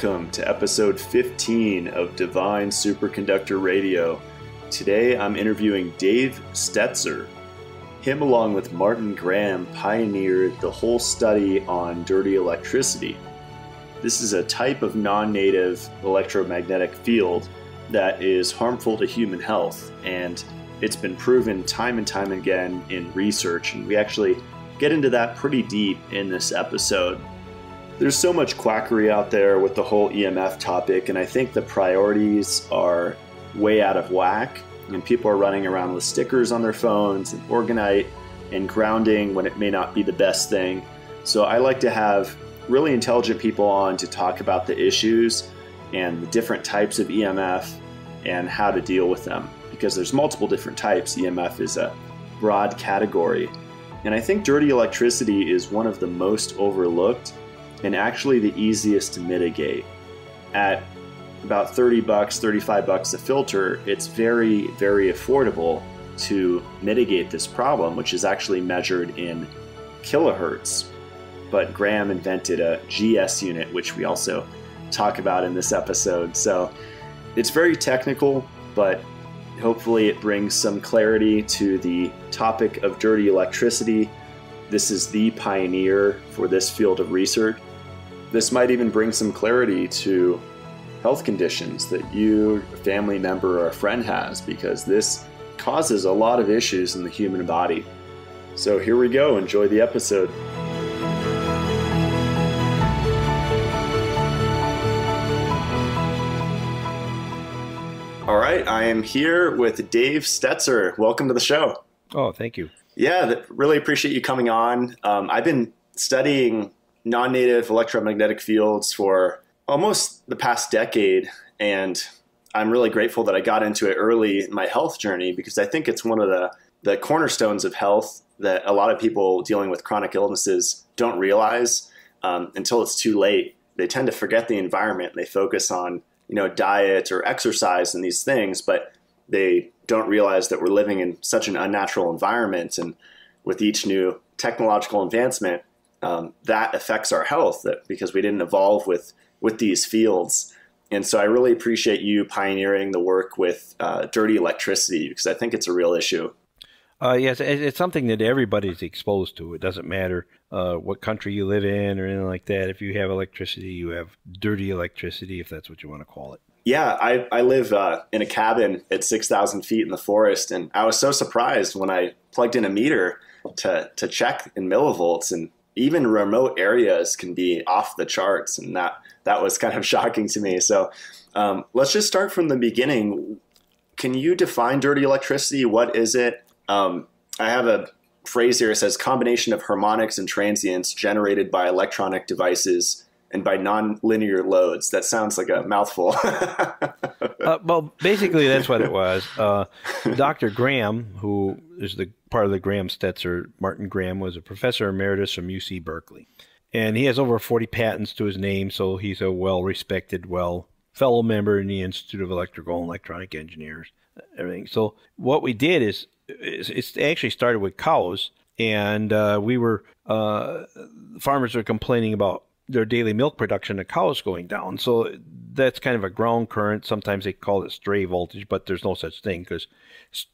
Welcome to episode 15 of Divine Superconductor Radio. Today I'm interviewing Dave Stetzer. Him, along with Martin Graham, pioneered the whole study on dirty electricity. This is a type of non native electromagnetic field that is harmful to human health, and it's been proven time and time again in research, and we actually get into that pretty deep in this episode. There's so much quackery out there with the whole EMF topic, and I think the priorities are way out of whack. And people are running around with stickers on their phones and orgonite and grounding when it may not be the best thing. So I like to have really intelligent people on to talk about the issues and the different types of EMF and how to deal with them because there's multiple different types. EMF is a broad category. And I think dirty electricity is one of the most overlooked and actually the easiest to mitigate. At about 30 bucks, 35 bucks a filter, it's very, very affordable to mitigate this problem, which is actually measured in kilohertz. But Graham invented a GS unit, which we also talk about in this episode. So it's very technical, but hopefully it brings some clarity to the topic of dirty electricity. This is the pioneer for this field of research. This might even bring some clarity to health conditions that you, a family member, or a friend has, because this causes a lot of issues in the human body. So here we go. Enjoy the episode. All right, I am here with Dave Stetzer. Welcome to the show. Oh, thank you. Yeah, really appreciate you coming on. Um, I've been studying non native electromagnetic fields for almost the past decade. And I'm really grateful that I got into it early in my health journey because I think it's one of the, the cornerstones of health that a lot of people dealing with chronic illnesses don't realize um, until it's too late. They tend to forget the environment. They focus on you know diet or exercise and these things, but they don't realize that we're living in such an unnatural environment. And with each new technological advancement, um, that affects our health that, because we didn't evolve with with these fields. And so I really appreciate you pioneering the work with uh, dirty electricity because I think it's a real issue. Uh, yes, it's something that everybody's exposed to. It doesn't matter uh, what country you live in or anything like that. If you have electricity, you have dirty electricity, if that's what you want to call it. Yeah, I, I live uh, in a cabin at 6,000 feet in the forest, and I was so surprised when I plugged in a meter to, to check in millivolts, and even remote areas can be off the charts, and that that was kind of shocking to me. So um, let's just start from the beginning. Can you define dirty electricity? What is it? Um, I have a phrase here It says combination of harmonics and transients generated by electronic devices and by nonlinear loads. That sounds like a mouthful. uh, well, basically, that's what it was. Uh, Dr. Graham, who is the part of the Graham Stetzer, Martin Graham, was a professor emeritus from UC Berkeley. And he has over 40 patents to his name, so he's a well respected, well fellow member in the Institute of Electrical and Electronic Engineers. Everything. So what we did is, it's actually started with cows, and uh, we were uh, farmers were complaining about their daily milk production of cows going down. So that's kind of a ground current. Sometimes they call it stray voltage, but there's no such thing because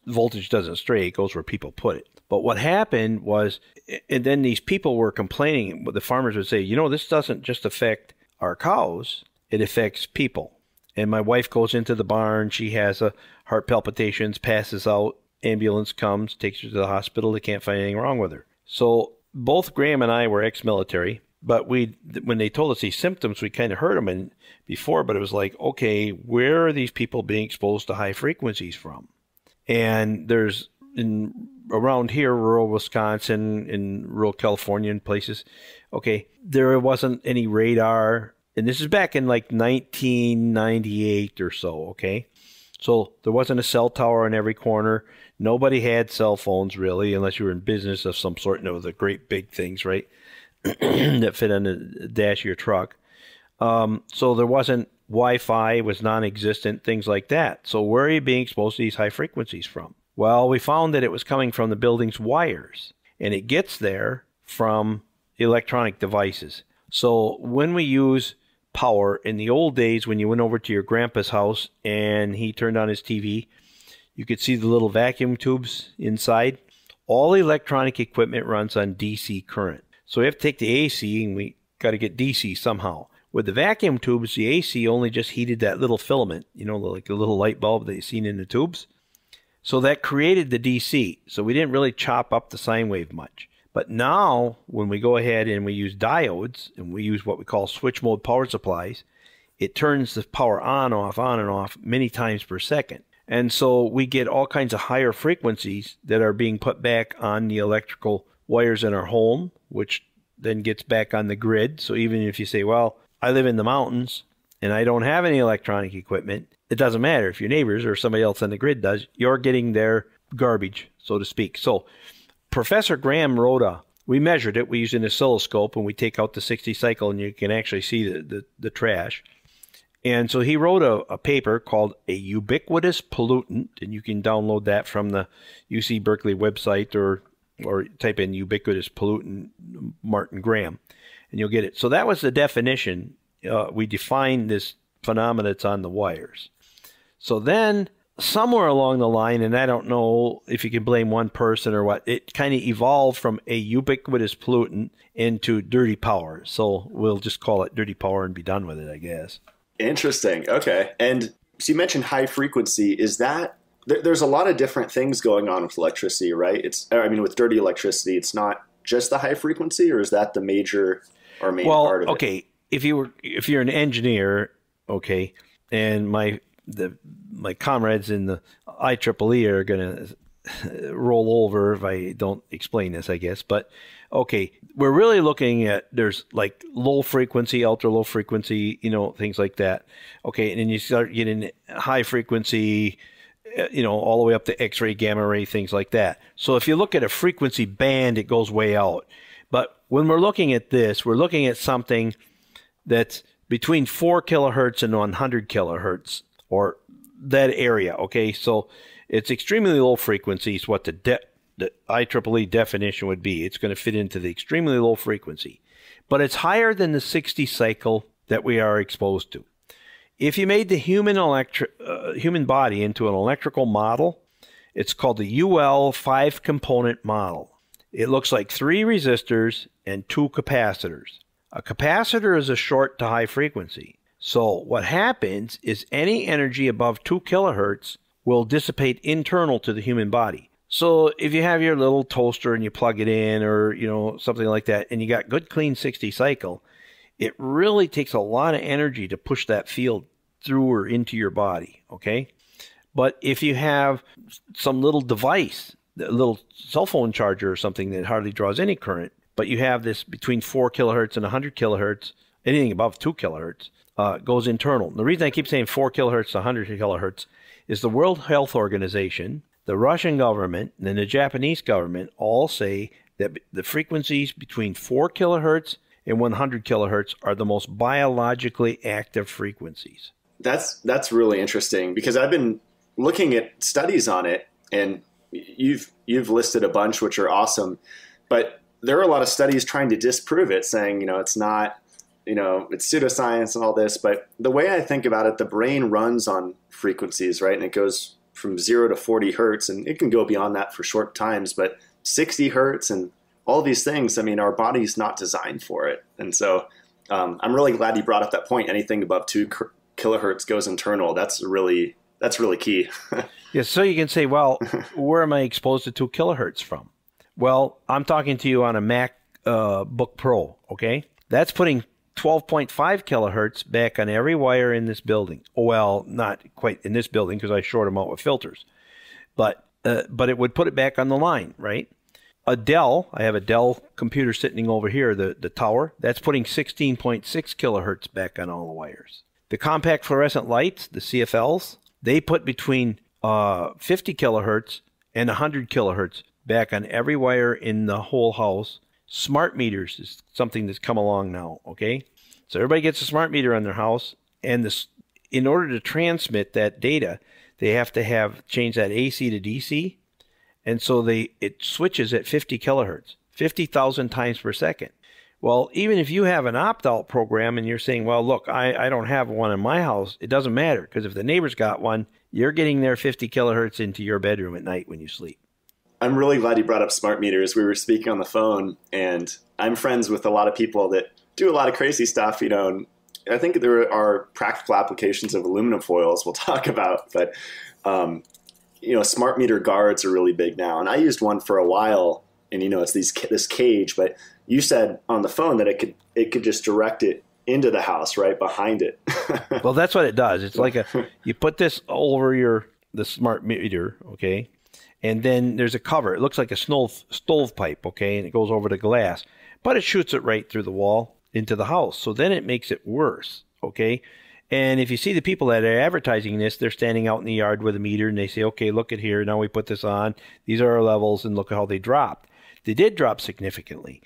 voltage doesn't stray; it goes where people put it. But what happened was, and then these people were complaining. The farmers would say, you know, this doesn't just affect our cows; it affects people. And my wife goes into the barn. She has a heart palpitations, passes out. Ambulance comes, takes her to the hospital. They can't find anything wrong with her. So both Graham and I were ex-military but we when they told us these symptoms we kind of heard them in before but it was like okay where are these people being exposed to high frequencies from? And there's in around here rural wisconsin in rural california and places okay there wasn't any radar and this is back in like 1998 or so okay? So there wasn't a cell tower on every corner. Nobody had cell phones really unless you were in business of some sort you know the great big things right that fit on the dash of your truck. Um, so there wasn't Wi-Fi was non-existent, things like that. So where are you being exposed to these high frequencies from? Well, we found that it was coming from the building's wires, and it gets there from electronic devices. So when we use power in the old days when you went over to your grandpa's house and he turned on his TV. You could see the little vacuum tubes inside. All electronic equipment runs on DC current. So we have to take the AC and we got to get DC somehow. With the vacuum tubes, the AC only just heated that little filament, you know, like the little light bulb that you've seen in the tubes. So that created the DC. So we didn't really chop up the sine wave much. But now, when we go ahead and we use diodes and we use what we call switch mode power supplies, it turns the power on, off, on, and off many times per second. And so we get all kinds of higher frequencies that are being put back on the electrical wires in our home, which then gets back on the grid. So even if you say, well, I live in the mountains and I don't have any electronic equipment, it doesn't matter if your neighbors or somebody else on the grid does, you're getting their garbage, so to speak. So Professor Graham wrote a we measured it. We used an oscilloscope and we take out the 60 cycle and you can actually see the, the, the trash. And so he wrote a, a, paper called A Ubiquitous Pollutant, and you can download that from the UC Berkeley website or, or type in Ubiquitous Pollutant Martin Graham, and you'll get it. So that was the definition. Uh, we defined this phenomena that's on the wires. So then somewhere along the line, and I don't know if you can blame one person or what, it kind of evolved from a ubiquitous pollutant into dirty power. So we'll just call it dirty power and be done with it, I guess. Interesting. Okay. And so you mentioned high frequency. Is that there's a lot of different things going on with electricity, right? It's I mean with dirty electricity, it's not just the high frequency, or is that the major or main well, part of okay. it? Okay, if you were if you're an engineer, okay, and my the my comrades in the IEEE are going to roll over if I don't explain this, I guess. But okay, we're really looking at there's like low frequency, ultra low frequency, you know, things like that. Okay, and then you start getting high frequency, Uh, you know, all the way up to X-ray, gamma ray, things like that. So if you look at a frequency band, it goes way out. But when we're looking at this, we're looking at something that's between 4 kilohertz and 100 kilohertz or that area. Okay, so it's extremely low frequency is what the de- the IEEE definition would be. It's going to fit into the extremely low frequency, but it's higher than the 60 cycle that we are exposed to. If you made the human electri- uh, human body into an electrical model, it's called the UL five component model. It looks like three resistors and two capacitors. A capacitor is a short to high frequency. So what happens is any energy above 2 kilohertz will dissipate internal to the human body. So if you have your little toaster and you plug it in or you know something like that and you got good clean 60 cycle, it really takes a lot of energy to push that field through or into your body, okay? But if you have some little device, a little cell phone charger or something that hardly draws any current, but you have this between 4 kilohertz and 100 kilohertz, anything above 2 kilohertz, uh, goes internal. The reason I keep saying 4 kilohertz to 100 kilohertz is the World Health Organization, the Russian government, and the Japanese government all say that the frequencies between 4 kilohertz and 100 kilohertz are the most biologically active frequencies. That's that's really interesting because I've been looking at studies on it and you've you've listed a bunch which are awesome, but there are a lot of studies trying to disprove it saying, you know, it's not you know, it's pseudoscience and all this, but the way I think about it, the brain runs on frequencies, right? And it goes from zero to 40 hertz, and it can go beyond that for short times, but 60 hertz and all these things, I mean, our body's not designed for it. And so um, I'm really glad you brought up that point. Anything above two kilohertz goes internal. That's really, that's really key. yeah. So you can say, well, where am I exposed to two kilohertz from? Well, I'm talking to you on a Mac uh, Book Pro, okay? That's putting 12.5 kilohertz back on every wire in this building. Well, not quite in this building because I short them out with filters, but uh, but it would put it back on the line, right? A Dell, I have a Dell computer sitting over here, the, the tower, that's putting 16.6 kilohertz back on all the wires. The compact fluorescent lights, the CFLs, they put between uh, 50 kilohertz and 100 kilohertz back on every wire in the whole house Smart meters is something that's come along now, okay? So everybody gets a smart meter on their house, and this, in order to transmit that data, they have to have change that AC to DC, and so they it switches at 50 kilohertz, 50,000 times per second. Well, even if you have an opt out program and you're saying, well, look, I, I don't have one in my house, it doesn't matter because if the neighbor's got one, you're getting their 50 kilohertz into your bedroom at night when you sleep. I'm really glad you brought up smart meters. We were speaking on the phone, and I'm friends with a lot of people that do a lot of crazy stuff, you know. And I think there are practical applications of aluminum foils we'll talk about, but um, you know, smart meter guards are really big now. And I used one for a while, and you know, it's these this cage. But you said on the phone that it could it could just direct it into the house right behind it. well, that's what it does. It's like a you put this over your the smart meter, okay, and then there's a cover. It looks like a stove stovepipe, okay, and it goes over the glass, but it shoots it right through the wall into the house. So then it makes it worse, okay. And if you see the people that are advertising this, they're standing out in the yard with a meter and they say, okay, look at here. Now we put this on. These are our levels and look at how they dropped. They did drop significantly.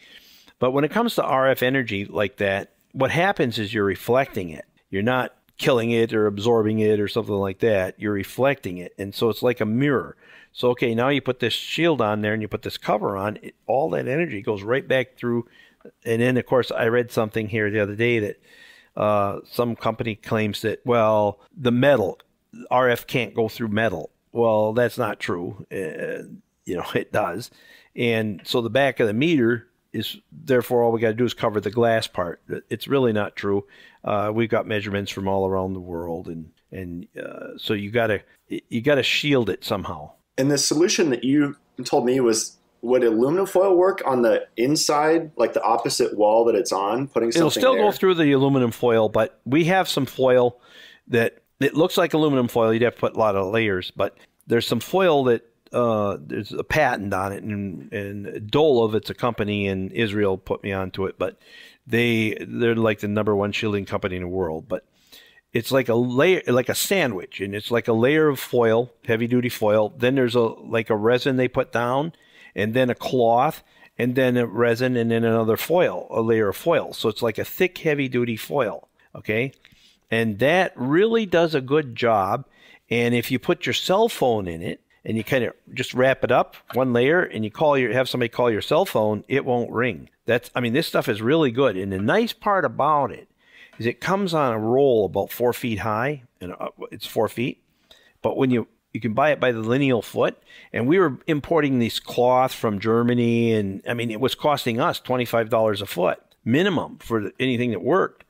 But when it comes to RF energy like that, what happens is you're reflecting it. You're not killing it or absorbing it or something like that. You're reflecting it. And so it's like a mirror. So, okay, now you put this shield on there and you put this cover on, it, all that energy goes right back through. And then, of course, I read something here the other day that uh, some company claims that, well, the metal, RF can't go through metal. Well, that's not true. Uh, you know, it does. And so the back of the meter is therefore all we got to do is cover the glass part. It's really not true. Uh, we've got measurements from all around the world, and and uh, so you got to you got to shield it somehow. And the solution that you told me was would aluminum foil work on the inside, like the opposite wall that it's on? Putting it'll still there? go through the aluminum foil, but we have some foil that it looks like aluminum foil. You'd have to put a lot of layers, but there's some foil that uh, there's a patent on it, and and Dolev, it's a company in Israel, put me onto it, but they they're like the number one shielding company in the world, but it's like a layer like a sandwich and it's like a layer of foil heavy duty foil then there's a like a resin they put down and then a cloth, and then a resin, and then another foil, a layer of foil. So it's like a thick, heavy duty foil. Okay. And that really does a good job. And if you put your cell phone in it and you kind of just wrap it up one layer and you call your, have somebody call your cell phone, it won't ring. That's, I mean, this stuff is really good. And the nice part about it is it comes on a roll about four feet high and uh, it's four feet. But when you you can buy it by the lineal foot. And we were importing this cloth from Germany, and I mean, it was costing us $25 a foot minimum for anything that worked.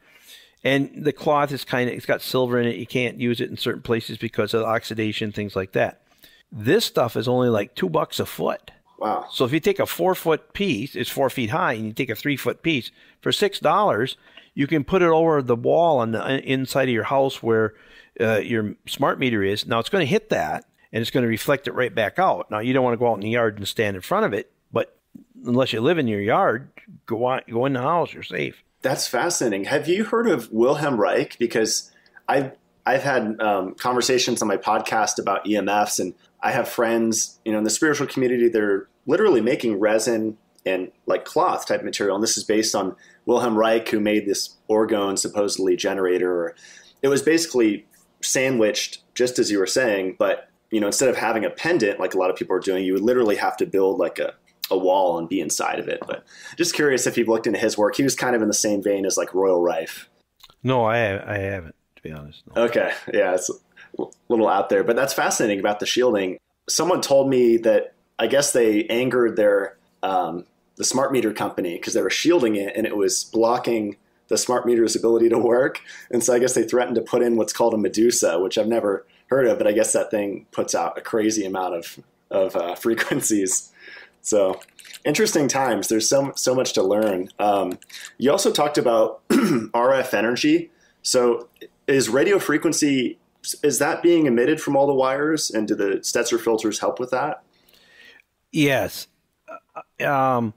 And the cloth is kind of, it's got silver in it. You can't use it in certain places because of oxidation, things like that. This stuff is only like two bucks a foot. Wow. So if you take a four foot piece, it's four feet high, and you take a three foot piece for six dollars, you can put it over the wall on the uh, inside of your house where uh, your smart meter is. Now it's going to hit that and it's going to reflect it right back out. Now you don't want to go out in the yard and stand in front of it, but unless you live in your yard, go on, go in the house. You're safe. That's fascinating. Have you heard of Wilhelm Reich? Because I've I've had um, conversations on my podcast about EMFs, and I have friends, you know, in the spiritual community. They're literally making resin and like cloth type material, and this is based on Wilhelm Reich, who made this orgone supposedly generator. It was basically sandwiched, just as you were saying, but you know, instead of having a pendant like a lot of people are doing, you would literally have to build like a, a wall and be inside of it. But just curious if you've looked into his work. He was kind of in the same vein as like Royal Rife. No, I I haven't to be honest. No. Okay, yeah, it's a little out there, but that's fascinating about the shielding. Someone told me that I guess they angered their um, the smart meter company because they were shielding it and it was blocking the smart meter's ability to work. And so I guess they threatened to put in what's called a Medusa, which I've never heard of, but I guess that thing puts out a crazy amount of of uh, frequencies. So interesting times. There's so so much to learn. Um, you also talked about RF energy. So is radio frequency is that being emitted from all the wires, and do the Stetzer filters help with that? Yes. Uh, um,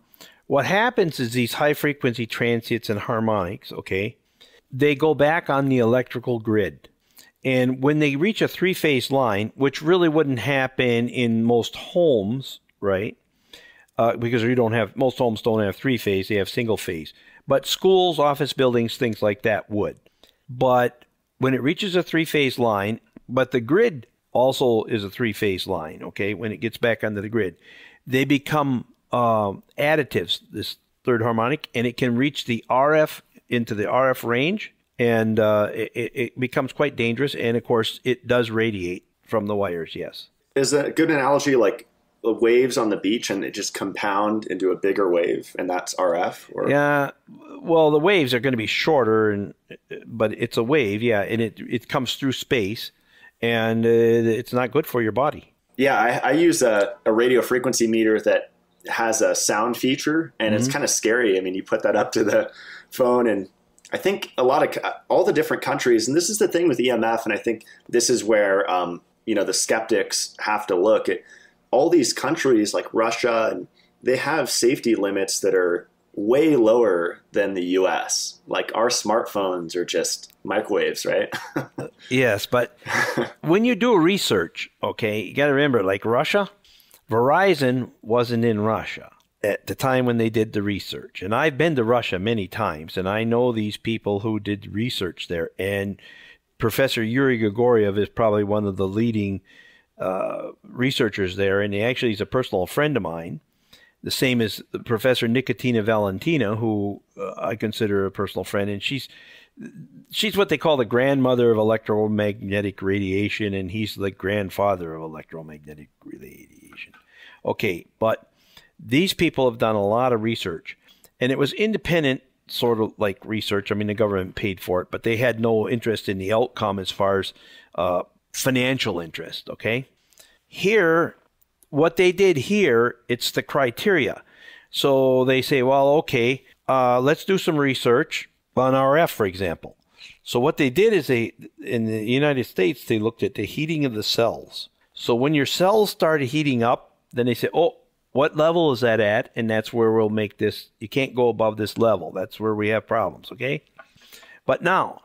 what happens is these high frequency transients and harmonics, okay, they go back on the electrical grid. And when they reach a three phase line, which really wouldn't happen in most homes, right? Uh, because you don't have, most homes don't have three phase, they have single phase. But schools, office buildings, things like that would. But when it reaches a three phase line, but the grid also is a three phase line, okay, when it gets back onto the grid, they become um, additives. This third harmonic, and it can reach the RF into the RF range, and uh, it, it becomes quite dangerous. And of course, it does radiate from the wires. Yes. Is a good analogy like the waves on the beach and it just compound into a bigger wave and that's RF or Yeah. Well, the waves are going to be shorter and but it's a wave, yeah, and it it comes through space and uh, it's not good for your body. Yeah, I, I use a, a, radio frequency meter that has a sound feature and mm-hmm. it's kind of scary. I mean, you put that up to the phone and I think a lot of all the different countries, and this is the thing with EMF, and I think this is where um, you know the skeptics have to look at all these countries like Russia and they have safety limits that are way lower than the US. Like our smartphones are just microwaves, right? yes, but when you do research, okay, you got to remember like Russia, Verizon wasn't in Russia at the time when they did the research. And I've been to Russia many times and I know these people who did research there and Professor Yuri Grigoriev is probably one of the leading uh, researchers there, and he actually is a personal friend of mine. The same as Professor Nikitina Valentina, who uh, I consider a personal friend, and she's she's what they call the grandmother of electromagnetic radiation, and he's the grandfather of electromagnetic radiation. Okay, but these people have done a lot of research, and it was independent sort of like research. I mean, the government paid for it, but they had no interest in the outcome as far as uh, financial interest. Okay. Here, what they did here, it's the criteria. So they say, well, okay, uh, let's do some research on RF, for example. So what they did is they, in the United States, they looked at the heating of the cells. So when your cells started heating up, then they say, oh, what level is that at? And that's where we'll make this. You can't go above this level. That's where we have problems, okay? But now,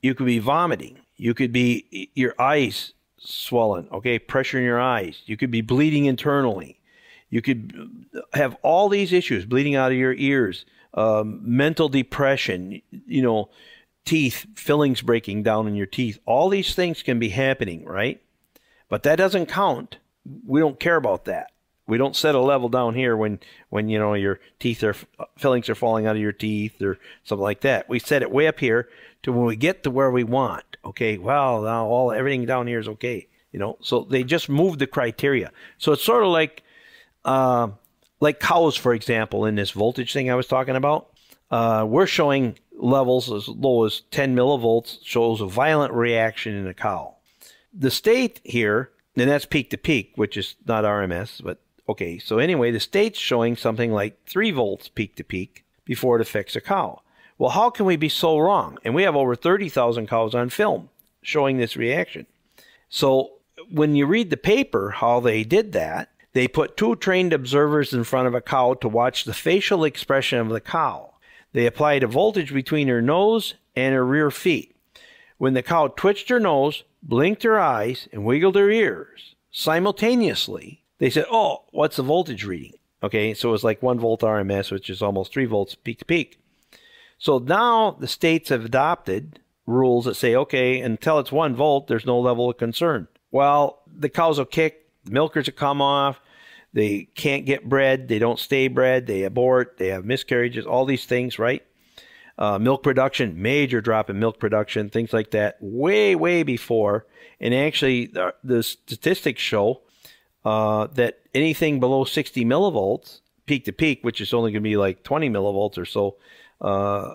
you could be vomiting. You could be your eyes swollen, okay? Pressure in your eyes. You could be bleeding internally. You could have all these issues, bleeding out of your ears, um, mental depression, you know, teeth, fillings breaking down in your teeth. All these things can be happening, right? But that doesn't count. We don't care about that. We don't set a level down here when when you know your teeth are fillings are falling out of your teeth or something like that. We set it way up here to when we get to where we want. Okay, well now all everything down here is okay. You know, so they just move the criteria. So it's sort of like uh, like cows, for example, in this voltage thing I was talking about. Uh, we're showing levels as low as 10 millivolts shows a violent reaction in a cow. The state here, and that's peak to peak, which is not RMS, but Okay, so anyway, the state's showing something like 3 volts peak to peak before it affects a cow. Well, how can we be so wrong? And we have over 30,000 cows on film showing this reaction. So when you read the paper, how they did that, they put two trained observers in front of a cow to watch the facial expression of the cow. They applied a voltage between her nose and her rear feet. When the cow twitched her nose, blinked her eyes, and wiggled her ears simultaneously, they said, oh, what's the voltage reading? Okay, so it was like one volt RMS, which is almost three volts peak to peak. So now the states have adopted rules that say, okay, until it's one volt, there's no level of concern. Well, the cows will kick, the milkers will come off, they can't get bred, they don't stay bred, they abort, they have miscarriages, all these things, right? Uh, milk production, major drop in milk production, things like that, way, way before. And actually, the, the statistics show uh, that anything below 60 millivolts, peak to peak, which is only going to be like 20 millivolts or so uh,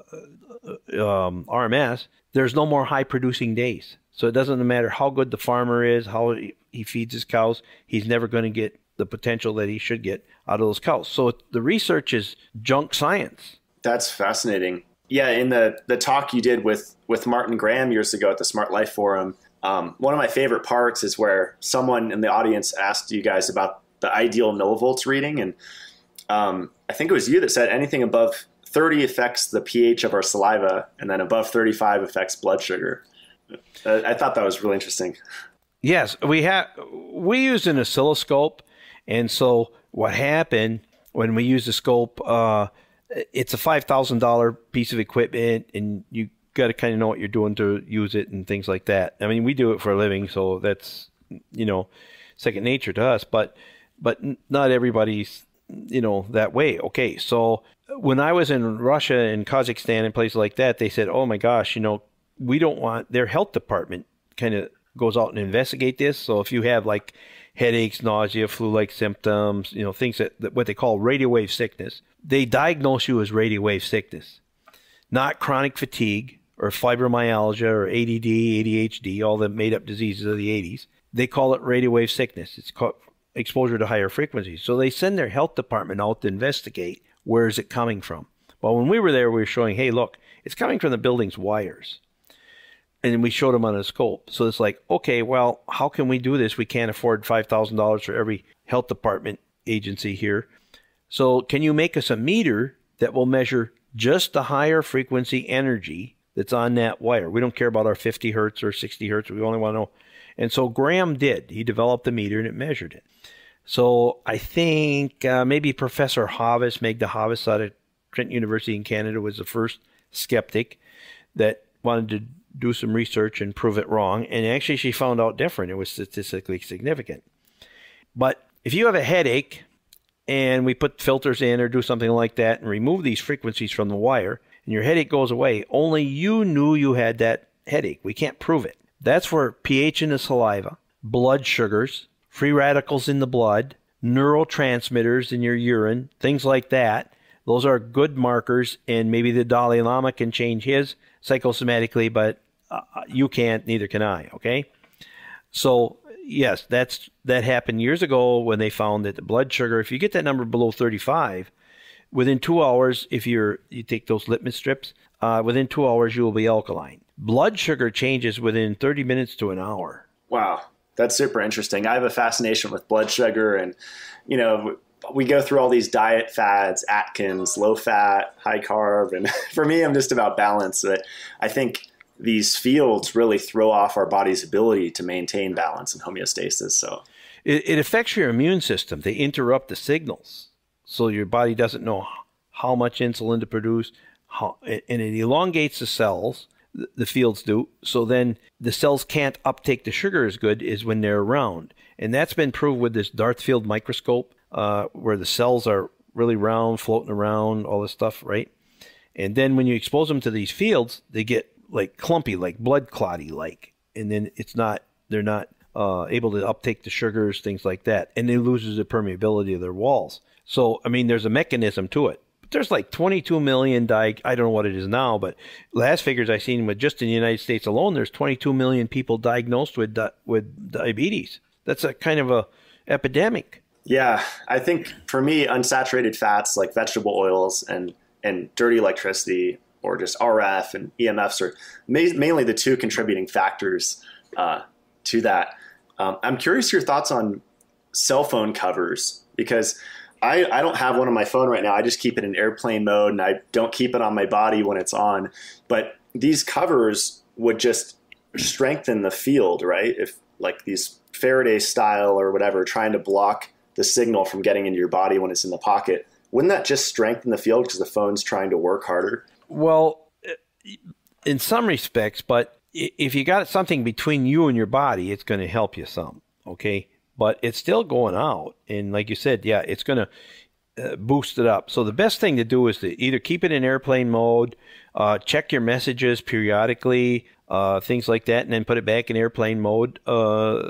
um, RMS, there's no more high producing days. So it doesn't matter how good the farmer is, how he feeds his cows, he's never going to get the potential that he should get out of those cows. So the research is junk science. That's fascinating. Yeah, in the the talk you did with with Martin Graham years ago at the Smart Life Forum, um, one of my favorite parts is where someone in the audience asked you guys about the ideal millivolts reading, and um, I think it was you that said anything above 30 affects the pH of our saliva, and then above 35 affects blood sugar. Uh, I thought that was really interesting. Yes, we have we used an oscilloscope, and so what happened when we used the scope? Uh, it's a five thousand dollar piece of equipment, and you got to kind of know what you're doing to use it and things like that. I mean, we do it for a living, so that's you know second nature to us. But but not everybody's you know, that way. Okay, so when I was in Russia and Kazakhstan and places like that, they said, "Oh my gosh, you know, we don't want their health department kind of goes out and investigate this. So if you have like headaches, nausea, flu-like symptoms, you know, things that, that what they call radio wave sickness, they diagnose you as radio wave sickness, not chronic fatigue or fibromyalgia or ADD, ADHD, all the made-up diseases of the 80s. They call it radio wave sickness. It's called exposure to higher frequencies. So they send their health department out to investigate where is it coming from. Well, when we were there, we were showing, hey, look, it's coming from the building's wires and we showed them on a scope. So it's like, okay, well, how can we do this? We can't afford five thousand dollars for every health department agency here. So can you make us a meter that will measure just the higher frequency energy that's on that wire? We don't care about our 50 hertz or 60 hertz. We only want to know. And so Graham did. He developed the meter and it measured it. So I think uh, maybe Professor Havas, Magda Havas out of Trent University in Canada, was the first skeptic that wanted to do some research and prove it wrong. And actually, she found out different. It was statistically significant. But if you have a headache and we put filters in or do something like that and remove these frequencies from the wire and your headache goes away, only you knew you had that headache. We can't prove it. That's where pH in the saliva, blood sugars, free radicals in the blood, neurotransmitters in your urine, things like that. Those are good markers, and maybe the Dalai Lama can change his psychosomatically, but uh, you can't, neither can I. Okay, so yes, that's that happened years ago when they found that the blood sugar, if you get that number below 35, within two hours, if you're you take those litmus strips, uh, within two hours you will be alkaline. Blood sugar changes within 30 minutes to an hour. Wow, that's super interesting. I have a fascination with blood sugar, and you know we go through all these diet fads, Atkins, low fat, high carb, and for me, I'm just about balance. But I think these fields really throw off our body's ability to maintain balance and homeostasis. So it, it affects your immune system. They interrupt the signals, so your body doesn't know how much insulin to produce, how, and it elongates the cells. The fields do. So then the cells can't uptake the sugar as good as when they're around. And that's been proved with this dark field microscope, uh, where the cells are really round, floating around, all this stuff, right? And then when you expose them to these fields, they get like clumpy, like blood clotty, like, and then it's not they're not uh, able to uptake the sugars, things like that, and it loses the permeability of their walls. So I mean, there's a mechanism to it. But there's like 22 million di- I don't know what it is now, but last figures I seen with just in the United States alone, there's 22 million people diagnosed with di- with diabetes. That's a kind of a epidemic. Yeah, I think for me, unsaturated fats like vegetable oils and and dirty electricity or just RF and EMFs are ma- mainly the two contributing factors uh, to that. Um, I'm curious your thoughts on cell phone covers because I, I don't have one on my phone right now. I just keep it in airplane mode and I don't keep it on my body when it's on. But these covers would just strengthen the field, right? If like these Faraday style or whatever, trying to block the signal from getting into your body when it's in the pocket, wouldn't that just strengthen the field because the phone's trying to work harder? Well, in some respects, but if you got something between you and your body, it's going to help you some. Okay, but it's still going out, and like you said, yeah, it's going to uh, boost it up. So the best thing to do is to either keep it in airplane mode, uh, check your messages periodically, uh, things like that, and then put it back in airplane mode. Uh,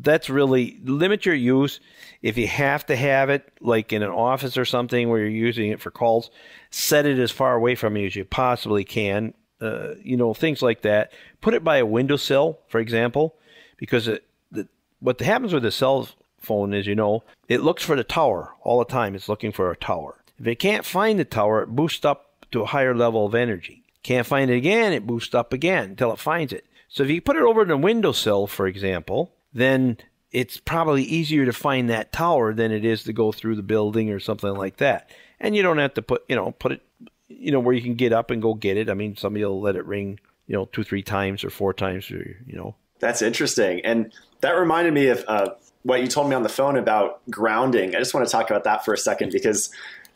that's really limit your use. If you have to have it, like in an office or something where you're using it for calls, set it as far away from you as you possibly can. Uh, you know, things like that. Put it by a windowsill, for example, because it, the, what happens with a cell phone is, you know, it looks for the tower all the time. It's looking for a tower. If it can't find the tower, it boosts up to a higher level of energy. Can't find it again, it boosts up again until it finds it. So if you put it over the windowsill, for example, then it's probably easier to find that tower than it is to go through the building or something like that. And you don't have to put, you know, put it, you know, where you can get up and go get it. I mean, somebody will let it ring, you know, two, three times or four times, or, you know. That's interesting. And that reminded me of uh, what you told me on the phone about grounding. I just want to talk about that for a second because,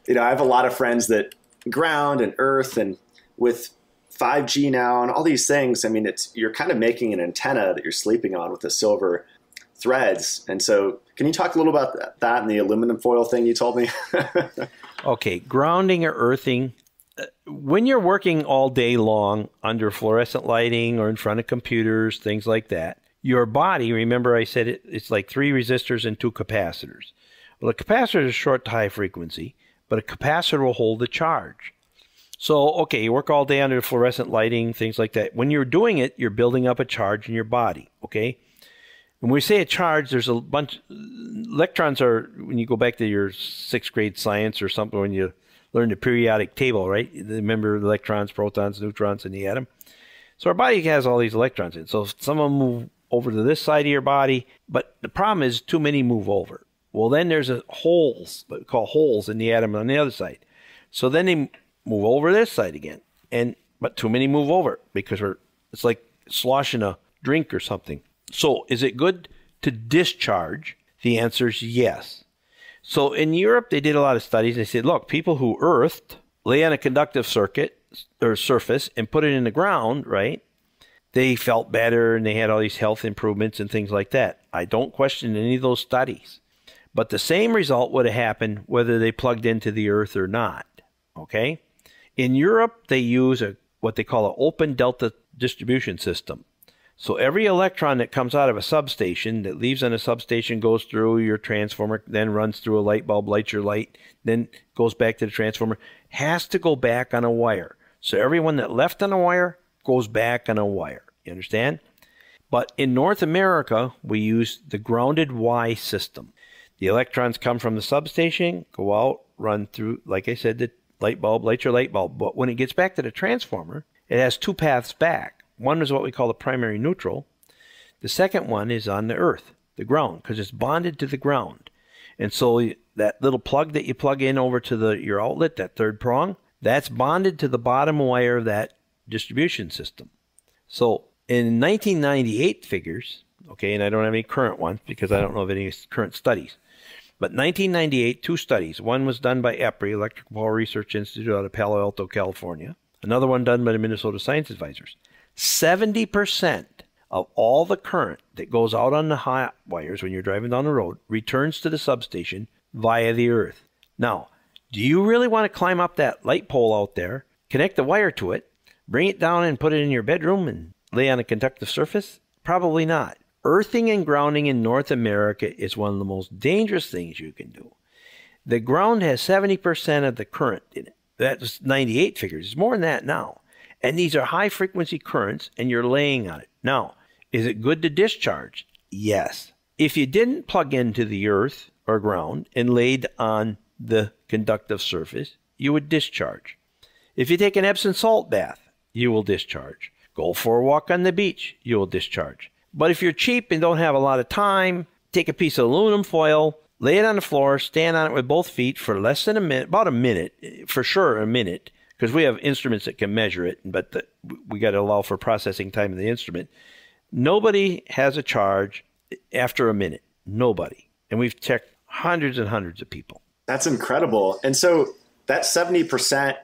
you know, I have a lot of friends that ground and earth and with 5G now and all these things. I mean, it's you're kind of making an antenna that you're sleeping on with the silver threads. And so, can you talk a little about that and the aluminum foil thing you told me? okay, grounding or earthing. Uh, when you're working all day long under fluorescent lighting or in front of computers, things like that, your body, remember I said it, it's like three resistors and two capacitors. Well, a capacitor is short to high frequency, but a capacitor will hold the charge. So, okay, you work all day under fluorescent lighting, things like that. When you're doing it, you're building up a charge in your body, okay? When we say a charge, there's a bunch. Electrons are when you go back to your sixth grade science or something when you learn the periodic table, right? Remember electrons, protons, neutrons in the atom. So our body has all these electrons in. So some of them move over to this side of your body, but the problem is too many move over. Well, then there's a holes, what we call holes in the atom on the other side. So then they move over this side again, and but too many move over because we're it's like sloshing a drink or something. So, is it good to discharge? The answer is yes. So, in Europe, they did a lot of studies. They said, look, people who earthed lay on a conductive circuit or surface and put it in the ground, right? They felt better and they had all these health improvements and things like that. I don't question any of those studies. But the same result would have happened whether they plugged into the earth or not. Okay? In Europe, they use a what they call an open delta distribution system. So every electron that comes out of a substation that leaves on a substation goes through your transformer, then runs through a light bulb, lights your light, then goes back to the transformer, has to go back on a wire. So everyone that left on a wire goes back on a wire. You understand? But in North America, we use the grounded Y system. The electrons come from the substation, go out, run through, like I said, the light bulb, light your light bulb. But when it gets back to the transformer, it has two paths back. One is what we call the primary neutral. The second one is on the earth, the ground, because it's bonded to the ground. And so that little plug that you plug in over to the your outlet, that third prong, that's bonded to the bottom wire of that distribution system. So in 1998 figures, okay, and I don't have any current ones because I don't know of any current studies. But 1998, two studies. One was done by EPRI, Electrical Power Research Institute out of Palo Alto, California. Another one done by the Minnesota Science Advisors. 70% of all the current that goes out on the hot wires when you're driving down the road returns to the substation via the earth. Now, do you really want to climb up that light pole out there, connect the wire to it, bring it down and put it in your bedroom and lay on a conductive surface? Probably not. Earthing and grounding in North America is one of the most dangerous things you can do. The ground has 70% of the current in it. That's 98 figures. It's more than that now. And these are high frequency currents, and you're laying on it. Now, is it good to discharge? Yes. If you didn't plug into the earth or ground and laid on the conductive surface, you would discharge. If you take an Epsom salt bath, you will discharge. Go for a walk on the beach, you will discharge. But if you're cheap and don't have a lot of time, take a piece of aluminum foil, lay it on the floor, stand on it with both feet for less than a minute, about a minute, for sure a minute, because we have instruments that can measure it, but the, we got to allow for processing time of the instrument. Nobody has a charge after a minute. Nobody. And we've checked hundreds and hundreds of people. That's incredible. And so that 70%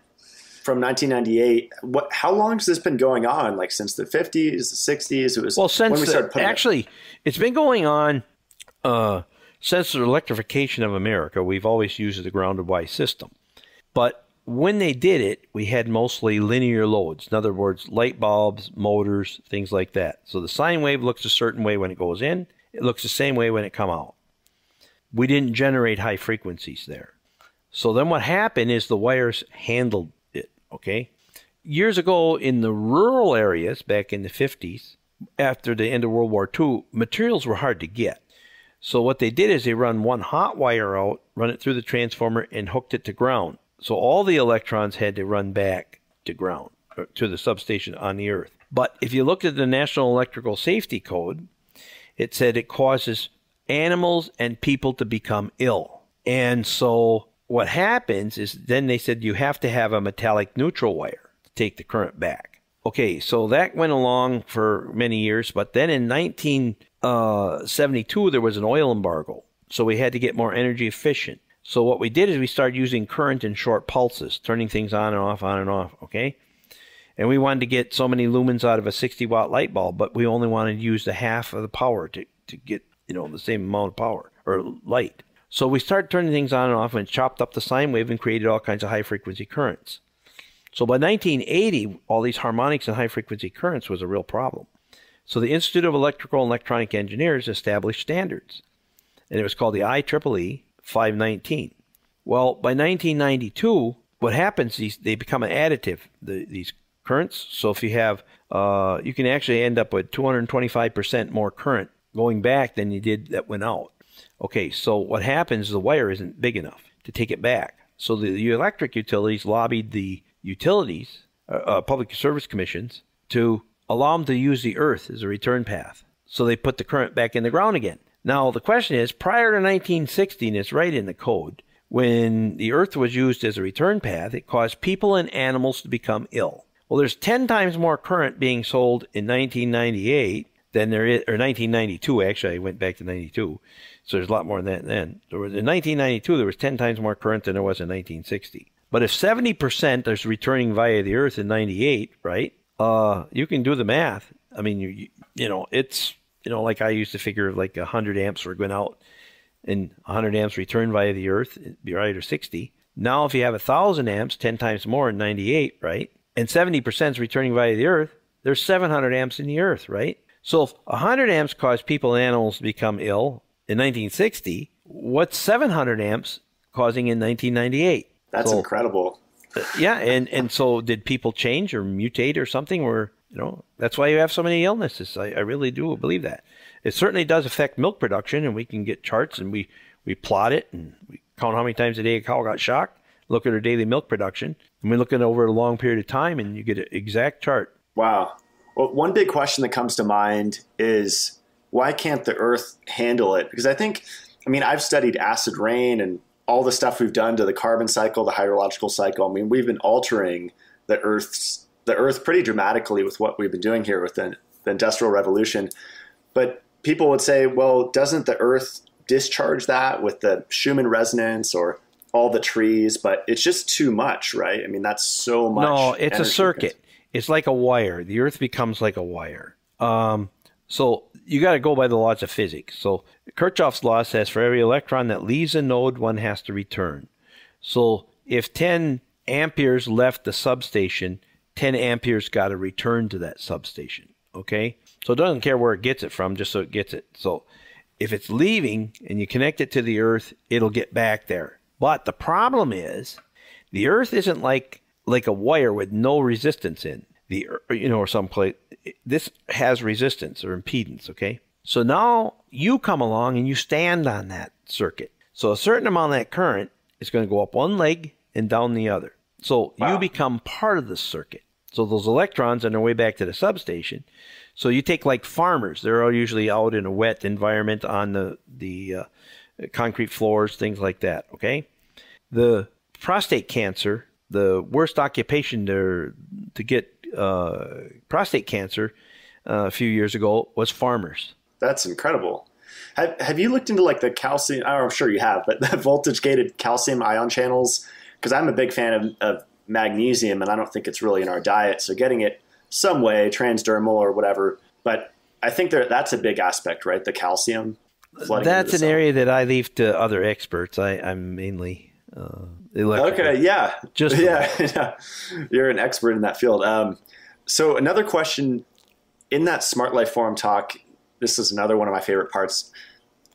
from 1998, what, how long has this been going on? Like since the 50s, the 60s? It was well, since when we started the, actually, it. it's been going on uh, since the electrification of America. We've always used the grounded Y system. But when they did it, we had mostly linear loads. In other words, light bulbs, motors, things like that. So the sine wave looks a certain way when it goes in. It looks the same way when it come out. We didn't generate high frequencies there. So then what happened is the wires handled okay? Years ago in the rural areas back in the 50s, after the end of World War II, materials were hard to get. So what they did is they run one hot wire out, run it through the transformer, and hooked it to ground. So all the electrons had to run back to ground, to the substation on the Earth. But if you look at the National Electrical Safety Code, it said it causes animals and people to become ill. And so what happens is then they said you have to have a metallic neutral wire to take the current back. Okay, so that went along for many years, but then in 1972 uh, there was an oil embargo. So we had to get more energy efficient. So what we did is we started using current in short pulses, turning things on and off, on and off, okay? And we wanted to get so many lumens out of a 60 watt light bulb, but we only wanted to use the half of the power to, to get you know, the same amount of power or light. So we start turning things on and off and chopped up the sine wave and created all kinds of high frequency currents. So by 1980, all these harmonics and high frequency currents was a real problem. So the Institute of Electrical and Electronic Engineers established standards, and it was called the IEEE 519. Well, by 1992, what happens is they become an additive, the, these currents. So if you have, uh, you can actually end up with 225% more current going back than you did that went out. Okay, so what happens is the wire isn't big enough to take it back. So the, the electric utilities lobbied the utilities, uh, uh, public service commissions, to allow them to use the earth as a return path. So they put the current back in the ground again. Now, the question is prior to 1960, and it's right in the code, when the earth was used as a return path, it caused people and animals to become ill. Well, there's 10 times more current being sold in 1998 than there is, or 1992, actually, I went back to 92. So there's a lot more than that then. There was, in 1992, there was 10 times more current than there was in 1960. But if 70% is returning via the Earth in 98, right? Uh, you can do the math. I mean, you, you know, it's, you know, like I used to figure like 100 amps were going out and 100 amps return via the Earth, be right, or 60. Now, if you have 1,000 amps, 10 times more in 98, right? And 70% is returning via the Earth, there's 700 amps in the Earth, right? So if 100 amps caused people and animals to become ill in 1960, what's 700 amps causing in 1998? That's so, incredible. yeah, and and so did people change or mutate or something? Where you know that's why you have so many illnesses. I, I really do believe that. It certainly does affect milk production, and we can get charts and we we plot it and we count how many times a day a cow got shocked. Look at her daily milk production, and we look at it over a long period of time, and you get an exact chart. Wow. Well, one big question that comes to mind is why can't the Earth handle it? Because I think, I mean, I've studied acid rain and all the stuff we've done to the carbon cycle, the hydrological cycle. I mean, we've been altering the Earth's the Earth pretty dramatically with what we've been doing here with the, the Industrial Revolution. But people would say, well, doesn't the Earth discharge that with the Schumann resonance or all the trees? But it's just too much, right? I mean, that's so much. No, it's a circuit. It's like a wire. The Earth becomes like a wire. Um, so you got to go by the laws of physics. So Kirchhoff's law says for every electron that leaves a node, one has to return. So if 10 amperes left the substation, 10 amperes got to return to that substation. Okay? So it doesn't care where it gets it from, just so it gets it. So if it's leaving and you connect it to the earth, it'll get back there. But the problem is the earth isn't like like a wire with no resistance in the you know or some place this has resistance or impedance okay? So now you come along and you stand on that circuit. So a certain amount of that current is going to go up one leg and down the other. So wow. you become part of the circuit. So those electrons on their way back to the substation so you take like farmers they're all usually out in a wet environment on the the uh, concrete floors things like that okay? The prostate cancer the worst occupation to to get uh, prostate cancer uh, a few years ago was farmers. That's incredible. Have, have you looked into like the calcium? I'm sure you have, but the voltage gated calcium ion channels? Because I'm a big fan of, of magnesium, and I don't think it's really in our diet. So getting it some way, transdermal or whatever. But I think there, that's a big aspect, right? The calcium. That's an cell. area that I leave to other experts. I, I'm mainly uh, Okay, yeah, just yeah, yeah, you're an expert in that field. Um, so another question in that Smart Life Forum talk, this is another one of my favorite parts.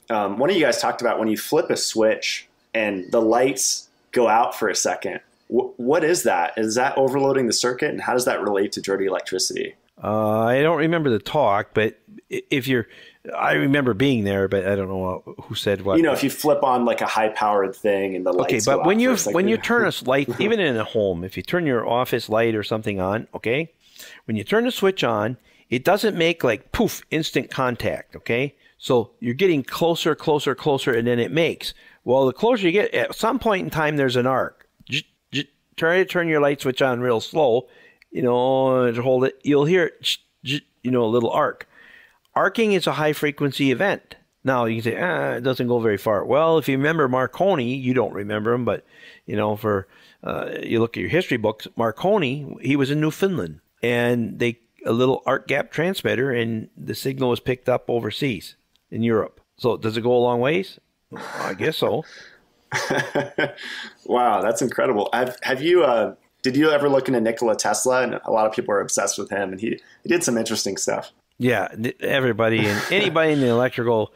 Um, one of you guys talked about when you flip a switch and the lights go out for a second. W- what is that? Is that overloading the circuit, and how does that relate to dirty electricity? Uh, I don't remember the talk, but if you're I remember being there, but I don't know who said what. You know, if you flip on like a high powered thing and the lights. Okay, but when you when you turn a light, even in a home, if you turn your office light or something on, okay, when you turn the switch on, it doesn't make like poof instant contact. Okay, so you're getting closer, closer, closer, and then it makes. Well, the closer you get, at some point in time, there's an arc. Just, just try to turn your light switch on real slow. You know, hold it. You'll hear it. You know, a little arc Arcing is a high frequency event. Now you can say, ah, it doesn't go very far. Well, if you remember Marconi, you don't remember him, but you know, for uh, you look at your history books, Marconi, he was in Newfoundland, and they a little arc gap transmitter, and the signal was picked up overseas in Europe. So does it go a long ways? I guess so. wow, that's incredible. Have have you uh, did you ever look into Nikola Tesla? And a lot of people are obsessed with him, and he he did some interesting stuff. Yeah, everybody and anybody in the electrical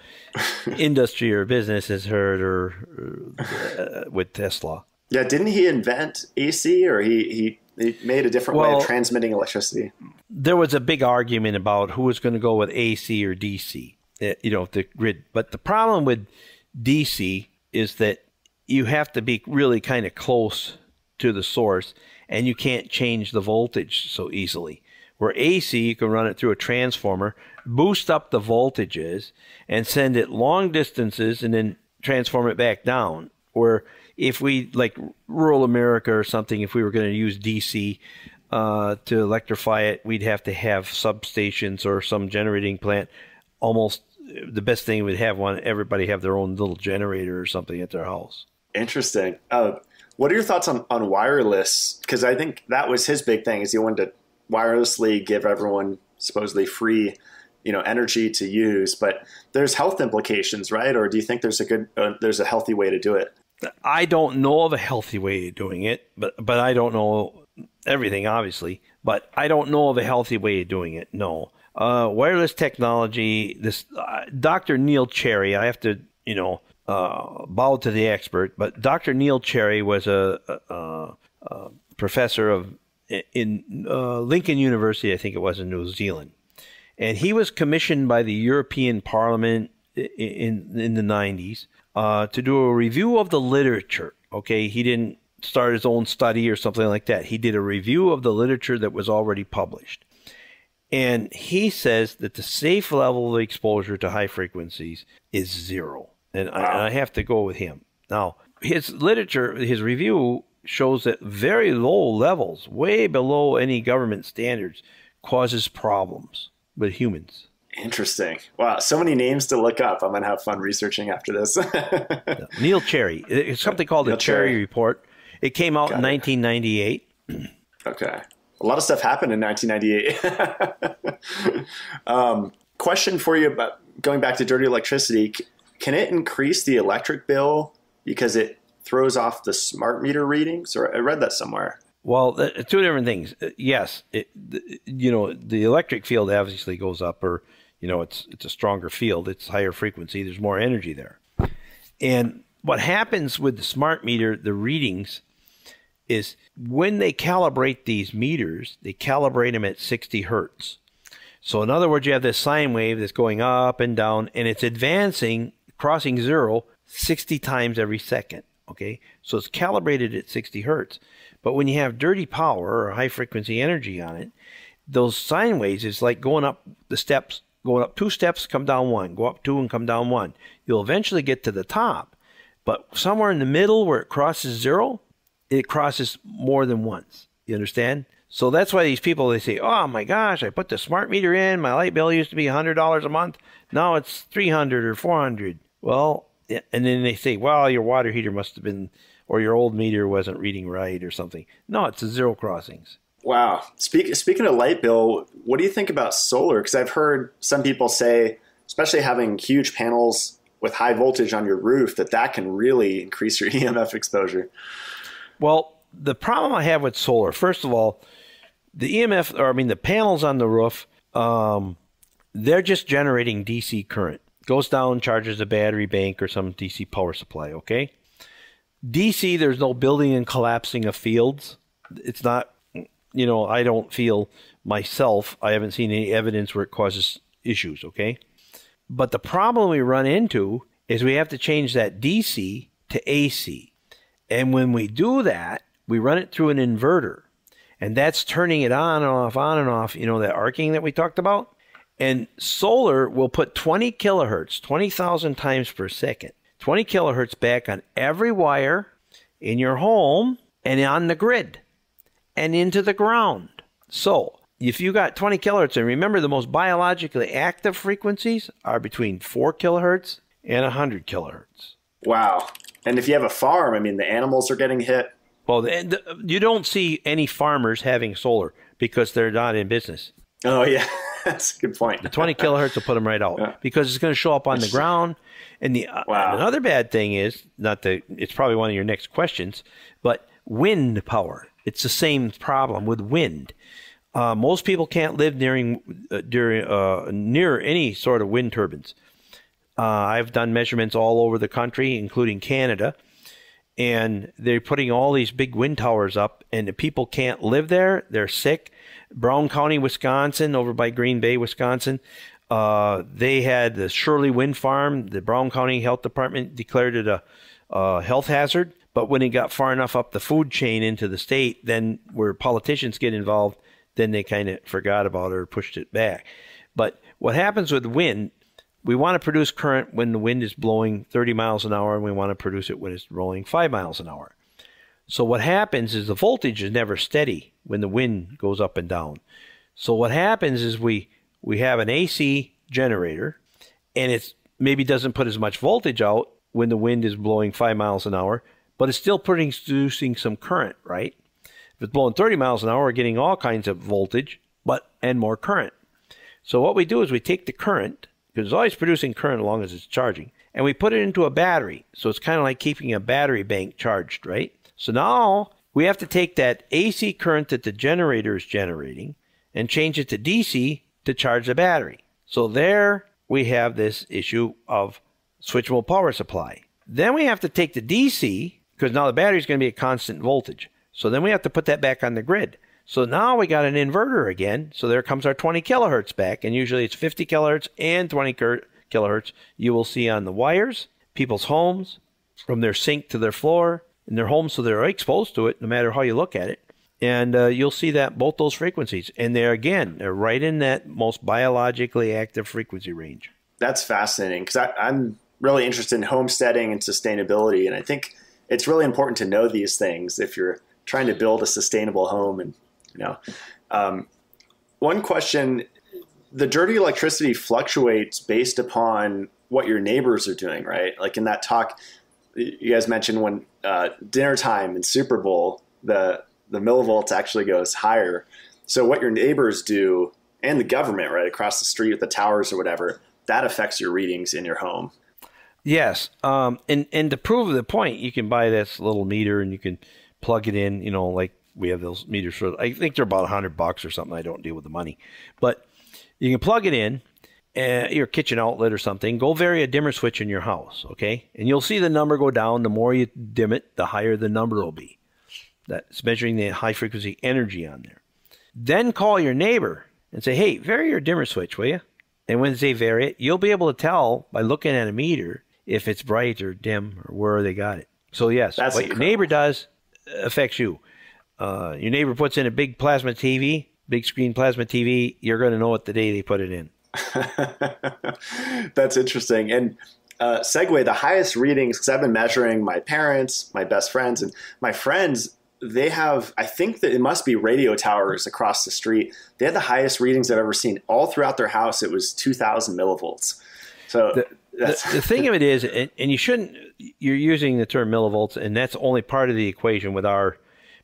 industry or business has heard or, or uh, with Tesla. Yeah, didn't he invent AC or he he, he made a different well, way of transmitting electricity? There was a big argument about who was going to go with AC or DC. Eh, you know, the grid. But the problem with DC is that you have to be really kind of close to the source and you can't change the voltage so easily. Where AC, you can run it through a transformer, boost up the voltages, and send it long distances and then transform it back down. Where if we, like rural America or something, if we were going to use DC uh, to electrify it, we'd have to have substations or some generating plant almost the best thing would have one everybody have their own little generator or something at their house. Interesting. Uh, what are your thoughts on, on wireless? Because I think that was his big thing is he wanted to wirelessly give everyone supposedly free, you know, energy to use. But there's health implications, right? Or do you think there's a good, uh, there's a healthy way to do it? I don't know of a healthy way of doing it, but but I don't know everything, obviously. But I don't know of a healthy way of doing it. No, uh, wireless technology. This uh, Dr. Neil Cherry. I have to, you know, uh, bow to the expert, but Dr. Neil Cherry was a, a, a professor of in uh, Lincoln University, I think it was in New Zealand, and he was commissioned by the European Parliament in in the 90s uh, to do a review of the literature. Okay, he didn't start his own study or something like that. He did a review of the literature that was already published. And he says that the safe level of exposure to high frequencies is zero and, wow. I, and I have to go with him. Now, his literature, his review shows that very low levels, way below any government standards, causes problems with humans. Interesting. Wow, so many names to look up. I'm gonna have fun researching after this. Neil Cherry. It's something called Neil the Cherry, Cherry Report. It came out Got in it. 1998. okay. A lot of stuff happened in 1998. um, question for you about going back to dirty electricity can it increase the electric bill because it throws off the smart meter readings? Or I read that somewhere. Well, two different things. Uh, yes, it, you know the electric field obviously goes up, or you know it's it's a stronger field. It's higher frequency. There's more energy there. And what happens with the smart meter, the readings, is when they calibrate these meters, they calibrate them at 60 hertz. So in other words, you have this sine wave that's going up and down, and it's advancing crossing zero 60 times every second. Okay, so it's calibrated at 60 hertz. But when you have dirty power or high frequency energy on it, those sine waves is like going up the steps, going up two steps, come down one, go up two and come down one. You'll eventually get to the top, but somewhere in the middle where it crosses zero, it crosses more than once. You understand? So that's why these people they say, "Oh my gosh, I put the smart meter in. My light bill used to be hundred dollars a month. Now it's three hundred or four hundred. Well, and then they say, well, your water heater must have been, or your old meter wasn't reading right or something. No, it's a zero crossings. Wow. Speak, speaking of light bill, what do you think about solar? Because I've heard some people say, especially having huge panels with high voltage on your roof, that that can really increase your EMF exposure. Well, the problem I have with solar, first of all, the EMF, or I mean, the panels on the roof, um, they're just generating DC current goes down, charges a battery bank or some DC power supply, okay? DC, there's no building and collapsing of fields. It's not, you know, I don't feel myself, I haven't seen any evidence where it causes issues, okay? But the problem we run into is we have to change that DC to AC. And when we do that, we run it through an inverter. And that's turning it on and off, on and off, you know, that arcing that we talked about. And solar will put 20 kilohertz, 20,000 times per second, 20 kilohertz back on every wire in your home and on the grid and into the ground. So, if you got 20 kilohertz, and remember the most biologically active frequencies are between 4 kilohertz and 100 kilohertz. Wow. And if you have a farm, I mean, the animals are getting hit. Well, the, the, you don't see any farmers having solar because they're not in business. Oh yeah, That's a good point. the 20 kilohertz will put them right out Yeah. because it's going to show up on the ground. And the uh, Wow. another bad thing is not that it's probably one of your next questions, but wind power. It's the same problem with wind. Uh, most people can't live nearing uh, during uh, near any sort of wind turbines. Uh, I've done measurements all over the country, including Canada, and they're putting all these big wind towers up, and the people can't live there. They're sick. Brown County, Wisconsin, over by Green Bay, Wisconsin, uh, they had the Shirley Wind Farm. The Brown County Health Department declared it a, a health hazard. But when it got far enough up the food chain into the state, then where politicians get involved, then they kind of forgot about it or pushed it back. But what happens with wind, we want to produce current when the wind is blowing 30 miles an hour, and we want to produce it when it's rolling 5 miles an hour. So what happens is the voltage is never steady when the wind goes up and down. So what happens is we we have an AC generator, and it's maybe doesn't put as much voltage out when the wind is blowing 5 miles an hour, but it's still producing some current, right? If it's blowing 30 miles an hour, we're getting all kinds of voltage, but and more current. So what we do is we take the current, because it's always producing current as long as it's charging, and we put it into a battery. So it's kind of like keeping a battery bank charged, right? So now we have to take that AC current that the generator is generating and change it to DC to charge the battery. So there we have this issue of switchable power supply. Then we have to take the DC because now the battery is going to be a constant voltage. So then we have to put that back on the grid. So now we got an inverter again. So there comes our 20 kilohertz back, and usually it's 50 kilohertz and 20 kilohertz. You will see on the wires, people's homes, from their sink to their floor, in their homes, so they're exposed to it, no matter how you look at it. And uh, you'll see that both those frequencies, and they're again, they're right in that most biologically active frequency range. That's fascinating because I'm really interested in homesteading and sustainability, and I think it's really important to know these things if you're trying to build a sustainable home. And you know, um, one question: the dirty electricity fluctuates based upon what your neighbors are doing, right? Like in that talk, you guys mentioned when uh, dinner time and Super Bowl, the the millivolts actually goes higher. So what your neighbors do and the government, right across the street with the towers or whatever, that affects your readings in your home. Yes, um, and and to prove the point, you can buy this little meter and you can plug it in. You know, like we have those meters for. I think they're about a hundred bucks or something. I don't deal with the money, but you can plug it in. Uh, your kitchen outlet or something, go vary a dimmer switch in your house, okay? And you'll see the number go down. The more you dim it, the higher the number will be. That's measuring the high frequency energy on there. Then call your neighbor and say, hey, vary your dimmer switch, will you? And when they vary it, you'll be able to tell by looking at a meter if it's bright or dim or where they got it. So, yes, That's what your neighbor does affects you. Uh, your neighbor puts in a big plasma TV, big screen plasma TV, you're going to know it the day they put it in. That's interesting. And uh, segue, the highest readings, because I've been measuring my parents, my best friends, and my friends, they have, I think that it must be radio towers across the street. They had the highest readings I've ever seen. All throughout their house, it was 2,000 millivolts. So the, that's, the thing of it is, and, and you shouldn't, you're using the term millivolts, and that's only part of the equation with our,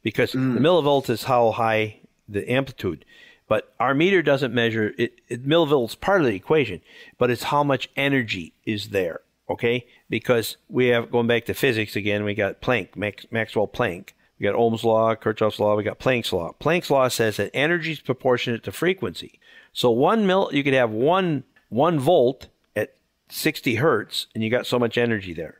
because the mm. millivolts is how high the amplitude. But our meter doesn't measure it, it. Millivolts part of the equation, but it's how much energy is there. Okay, because we have going back to physics again. We got Planck, Max, Maxwell Planck. We got Ohm's law, Kirchhoff's law. We got Planck's law. Planck's law says that energy is proportionate to frequency. So one mil, you could have one one volt at 60 hertz, and you got so much energy there.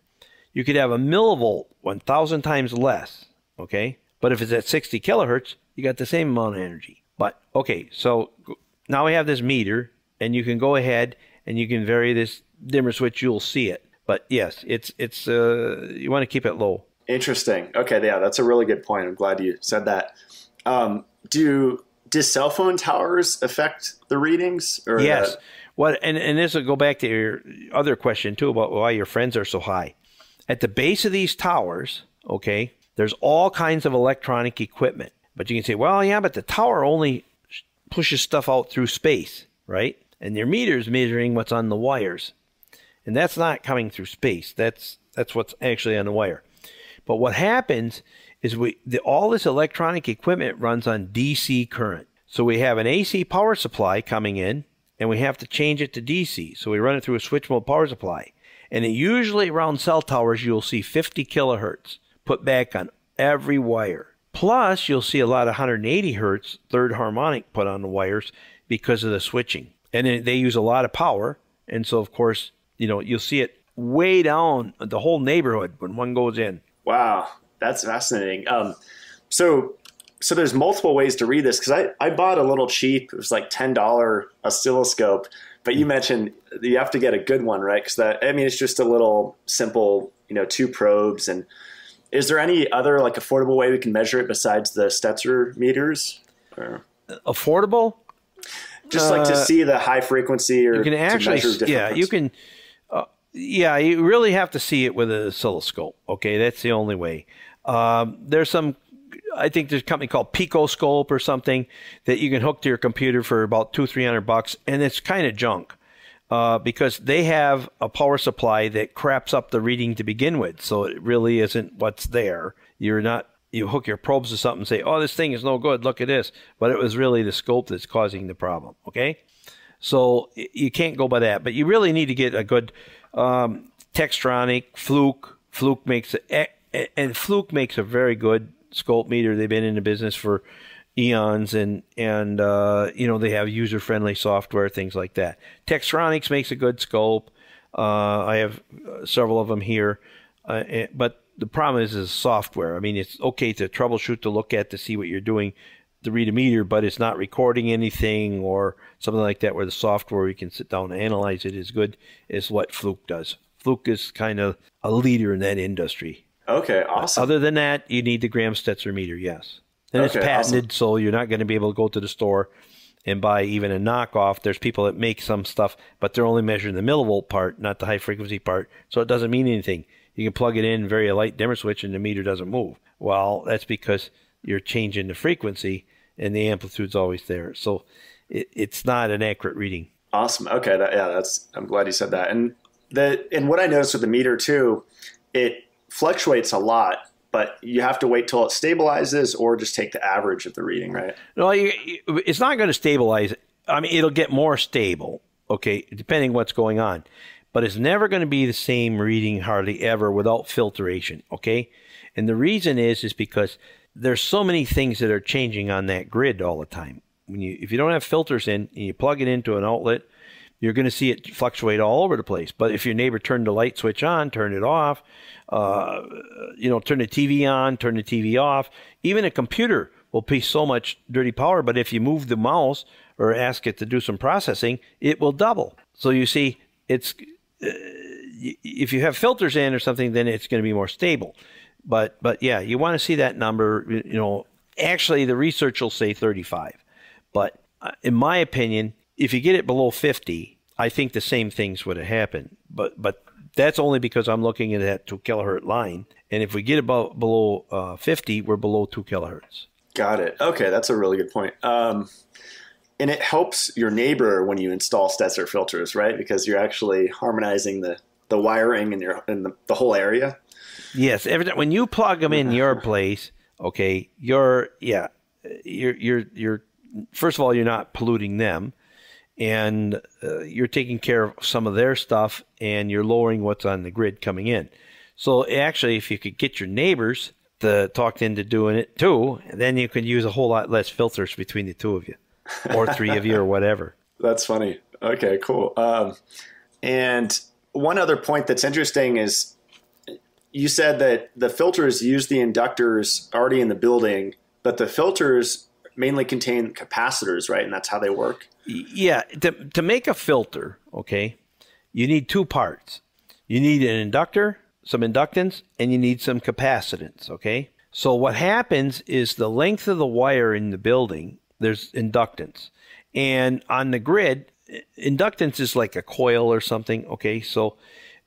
You could have a millivolt, 1,000 times less. Okay, but if it's at 60 kilohertz, you got the same amount of energy. But okay, so now we have this meter, and you can go ahead and you can vary this dimmer switch. You'll see it. But yes, it's it's uh, you want to keep it low. Interesting. Okay, yeah, that's a really good point. I'm glad you said that. Um, do do cell phone towers affect the readings? Or Yes. the- What and and this will go back to your other question too about why your friends are so high. At the base of these towers, okay, there's all kinds of electronic equipment. But you can say, well, yeah, but the tower only pushes stuff out through space, right? And your meter's measuring what's on the wires. And that's not coming through space. That's that's what's actually on the wire. But what happens is we the, all this electronic equipment runs on DC current. So we have an AC power supply coming in, and we have to change it to DC. So we run it through a switch mode power supply. And it usually around cell towers, you'll see 50 kilohertz put back on every wire. Plus, you'll see a lot of 180 hertz third harmonic put on the wires because of the switching. And they use a lot of power. And so, of course, you know, you'll see it way down the whole neighborhood when one goes in. Wow, that's fascinating. Um, so, so there's multiple ways to read this because I, I bought a little cheap, it was like $10 oscilloscope, but you mentioned you have to get a good one, right? Because that, I mean, it's just a little simple, you know, two probes and is there any other like affordable way we can measure it besides the Stetzer meters? Or? Affordable? Just like to uh, see the high frequency or you can actually, yeah, you can. Uh, yeah, you really have to see it with an oscilloscope. Okay, that's the only way. Um, there's some I think there's a company called Picoscope or something that you can hook to your computer for about two, three hundred bucks, and it's kind of junk uh, because they have a power supply that craps up the reading to begin with. So it really isn't what's there. You're not you hook your probes to something and say, "Oh, this thing is no good. Look at this," but it was really the scope that's causing the problem. Okay, so you can't go by that, but you really need to get a good um, Textronic, Fluke. Fluke makes a, and Fluke makes a very good scope meter. They've been in the business for eons and and uh, you know they have user friendly software things like that. Tektronix makes a good scope. Uh, i have uh, several of them here. Uh, but the problem is is software. I mean it's okay to troubleshoot to look at to see what you're doing to read a meter but it's not recording anything or something like that where the software you can sit down and analyze it is good is what fluke does. Fluke is kind of a leader in that industry. Okay awesome. other than that you need the Graham Stetzer meter yes and okay, it's patented, awesome. so you're not going to be able to go to the store and buy even a knockoff. There's people that make some stuff, but they're only measuring the millivolt part, not the high frequency part. So it doesn't mean anything. You can plug it in, very a light dimmer switch, and the meter doesn't move. Well, that's because you're changing the frequency and the amplitude's always there. So it, it's not an accurate reading. Awesome. Okay. That, yeah, that's. I'm glad you said that. And the and what I noticed with the meter too, it fluctuates a lot but you have to wait till it stabilizes or just take the average of the reading, right? No, it's not going to stabilize. I mean, it'll get more stable, okay, depending what's going on. But it's never going to be the same reading hardly ever without filtration, okay? And the reason is is because there's so many things that are changing on that grid all the time. When you if you don't have filters in and you plug it into an outlet, you're going to see it fluctuate all over the place. But if your neighbor turned the light switch on, turn it off, uh, you know, turn the TV on, turn the TV off. Even a computer will pay so much dirty power, but if you move the mouse or ask it to do some processing, it will double. So you see, it's uh, if you have filters in or something, then it's going to be more stable. But but yeah, you want to see that number. You know, actually, the research will say 35, but uh, in my opinion, if you get it below 50, I think the same things would have happened. But but that's only because I'm looking at that two kilohertz line. And if we get about below uh, 50, we're below two kilohertz. Got it. Okay, that's a really good point. Um, and it helps your neighbor when you install Stetzer filters, right? Because you're actually harmonizing the, the wiring in your in the, the whole area. Yes, every time when you plug them in your place, okay, you're yeah, you're you're you're first of all you're not polluting them and uh, you're taking care of some of their stuff and you're lowering what's on the grid coming in. So actually, if you could get your neighbors to talk into doing it too, then you could use a whole lot less filters between the two of you, or three of you, or whatever. That's funny. Okay, cool. Um, and one other point that's interesting is you said that the filters use the inductors already in the building, but the filters mainly contain capacitors, right? And that's how they work. Yeah, to to make a filter, okay, you need two parts. You need an inductor, some inductance, and you need some capacitance, okay? So what happens is the length of the wire in the building, there's inductance. And on the grid, inductance is like a coil or something, okay? So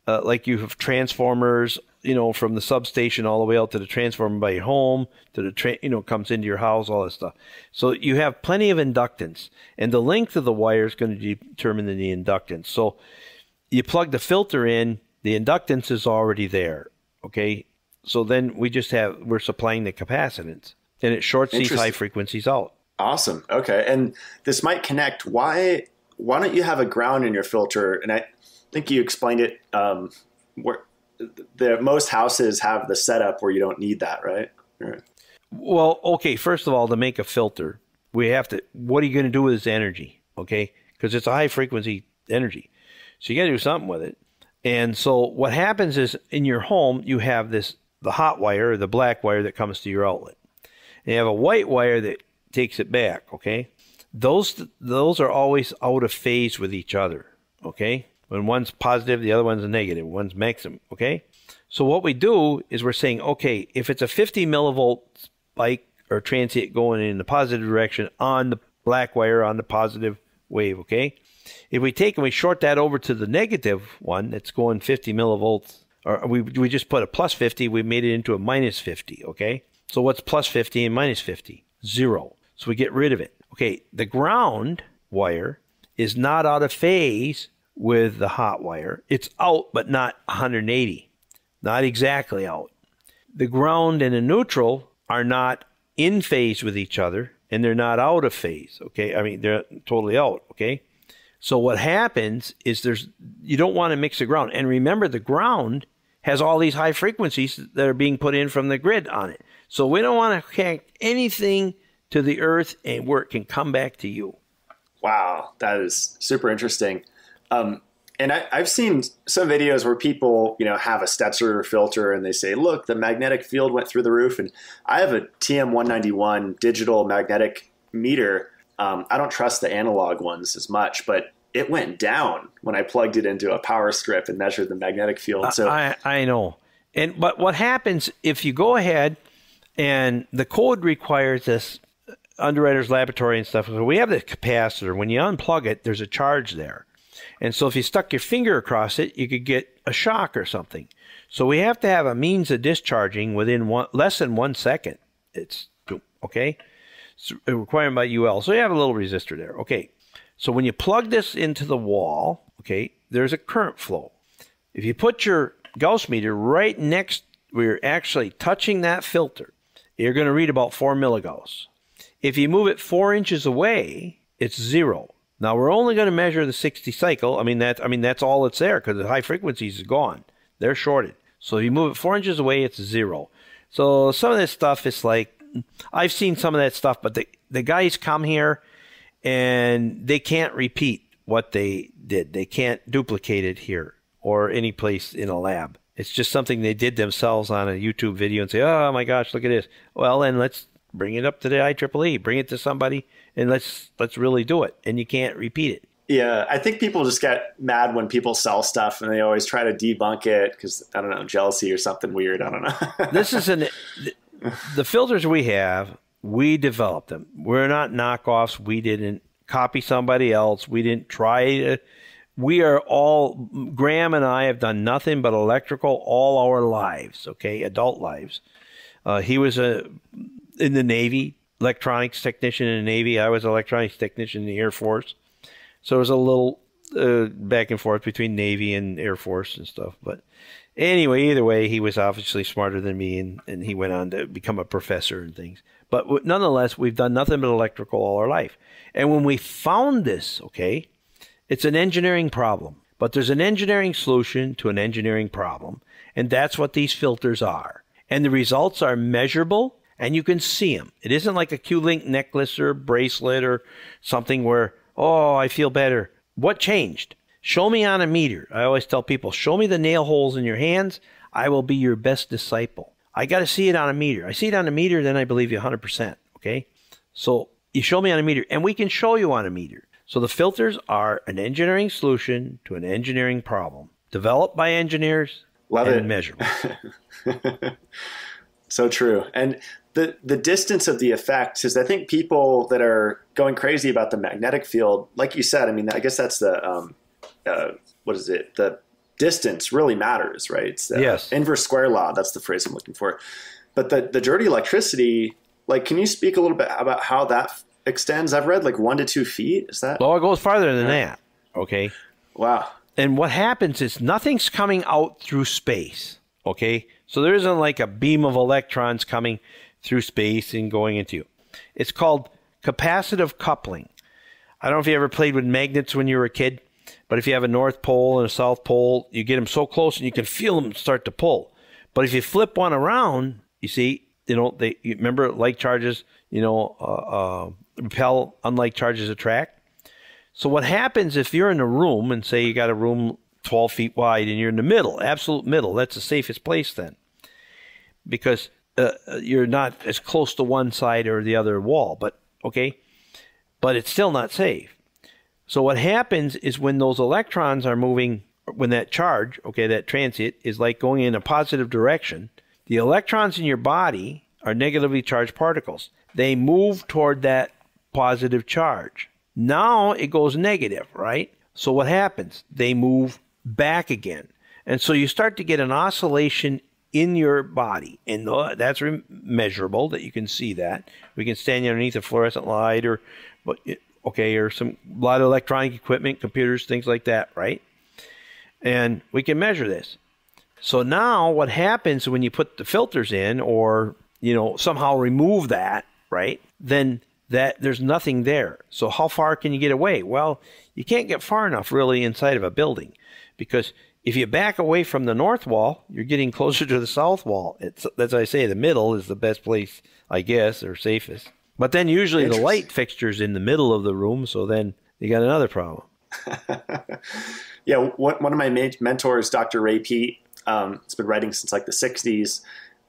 uh, like you have transformers you know, from the substation all the way out to the transformer by your home, to the train, you know, comes into your house, all that stuff. So you have plenty of inductance, and the length of the wire is going to determine the inductance. So you plug the filter in, the inductance is already there. Okay, so then we just have we're supplying the capacitance, and it shorts these high frequencies out. Awesome. Okay, and this might connect. Why why don't you have a ground in your filter? And I think you explained it. Um, where the most houses have the setup where you don't need that, right? right. Well, okay. First of all, to make a filter, we have to. What are you going to do with this energy? Okay, because it's a high frequency energy, so you got to do something with it. And so what happens is in your home you have this the hot wire, or the black wire that comes to your outlet. And you have a white wire that takes it back, okay? Those those are always out of phase with each other, okay? When one's positive, the other one's a negative. One's maximum, okay? So what we do is we're saying, okay, if it's a 50 millivolt spike or transient going in the positive direction on the black wire on the positive wave, okay? If we take and we short that over to the negative one that's going 50 millivolts, or we, we just put a plus 50, we made it into a minus 50, okay? So what's plus 50 and minus 50? Zero. So we get rid of it. Okay, the ground wire is not out of phase with the hot wire. It's out, but not 180. Not exactly out. The ground and the neutral are not in phase with each other, and they're not out of phase. Okay, I mean they're totally out. Okay, so what happens is there's you don't want to mix the ground, and remember the ground has all these high frequencies that are being put in from the grid on it. So we don't want to connect anything to the earth and where it can come back to you. Wow, that is super interesting. Um, and I, have seen some videos where people, you know, have a Stetzer filter and they say, "Look, the magnetic field went through the roof." And I have a TM191 digital magnetic meter. Um, I don't trust the analog ones as much, but it went down when I plugged it into a power strip and measured the magnetic field. So I, I know, and but what happens if you go ahead and the code requires this underwriter's laboratory and stuff. So we have the capacitor. When you unplug it, there's a charge there. And so if you stuck your finger across it, you could get a shock or something. So we have to have a means of discharging within one, less than one second. It's okay. It's a requirement by UL. So you have a little resistor there. Okay. So when you plug this into the wall, okay, there's a current flow. If you put your Gauss meter right next where you're actually touching that filter, you're going to read about four milligauss. If you move it four inches away, it's zero. Now we're only going to measure the 60 cycle. I mean that I mean that's all that's there because the high frequencies is gone. They're shorted. So if you move it four inches away, it's zero. So some of this stuff is like I've seen some of that stuff, but the the guys come here and they can't repeat what they did. They can't duplicate it here or any place in a lab. It's just something they did themselves on a YouTube video and say, "Oh my gosh, look at this." Well, then let's bring it up to the IEEE, bring it to somebody, and let's let's really do it. And you can't repeat it. Yeah, I think people just get mad when people sell stuff, and they always try to debunk it because I don't know jealousy or something weird. I don't know. this is an the, filters we have. We developed them. We're not knockoffs. We didn't copy somebody else. We didn't try to. We are all Graham and I have done nothing but electrical all our lives. Okay, adult lives. Uh, he was a in the Navy, electronics technician in the Navy. I was electronics technician in the Air Force. So it was a little uh, back and forth between Navy and Air Force and stuff. But anyway, either way, he was obviously smarter than me, and, and he went on to become a professor and things. But nonetheless, we've done nothing but electrical all our life. And when we found this, okay, it's an engineering problem. But there's an engineering solution to an engineering problem. And that's what these filters are. And the results are measurable and you can see them. It isn't like a Q-Link necklace or bracelet or something where, oh, I feel better. What changed? Show me on a meter. I always tell people, show me the nail holes in your hands. I will be your best disciple. I got to see it on a meter. I see it on a meter, then I believe you 100%. Okay? So you show me on a meter, and we can show you on a meter. So the filters are an engineering solution to an engineering problem, developed by engineers Love and it. measurable. so true. And the the distance of the effect is I think people that are going crazy about the magnetic field, like you said, I mean, I guess that's the um, uh, what is it? The distance really matters, right? It's the yes. inverse square law. That's the phrase I'm looking for. But the the dirty electricity, like, can you speak a little bit about how that extends? I've read like one to two feet. Is that? Well, it goes farther than that. Okay. Wow. And what happens is nothing's coming out through space. Okay. So there isn't like a beam of electrons coming through space and going into you. It's called capacitive coupling. I don't know if you ever played with magnets when you were a kid, but if you have a north pole and a south pole, you get them so close and you can feel them start to pull. But if you flip one around, you see, you know, they you remember like charges, you know, uh, uh, repel, unlike charges attract. So what happens if you're in a room and say you got a room 12 feet wide and you're in the middle, absolute middle, that's the safest place then, because uh, you're not as close to one side or the other wall. But okay, but it's still not safe. So what happens is when those electrons are moving, when that charge, okay, that transit is like going in a positive direction, the electrons in your body are negatively charged particles. They move toward that positive charge. Now it goes negative, right? So what happens? They move back again. And so you start to get an oscillation in your body. And that's measurable that you can see that. We can stand underneath a fluorescent light or okay, or some a lot of electronic equipment, computers, things like that, right? And we can measure this. So now what happens when you put the filters in or, you know, somehow remove that, right? Then that there's nothing there. So how far can you get away? Well, you can't get far enough really inside of a building because if you back away from the north wall, you're getting closer to the south wall. It's as I say, the middle is the best place, I guess, or safest. But then usually the light fixture's in the middle of the room, so then you got another problem. yeah, one, one of my mentors, Dr. Ray Peat, um, has been writing since like the 60s.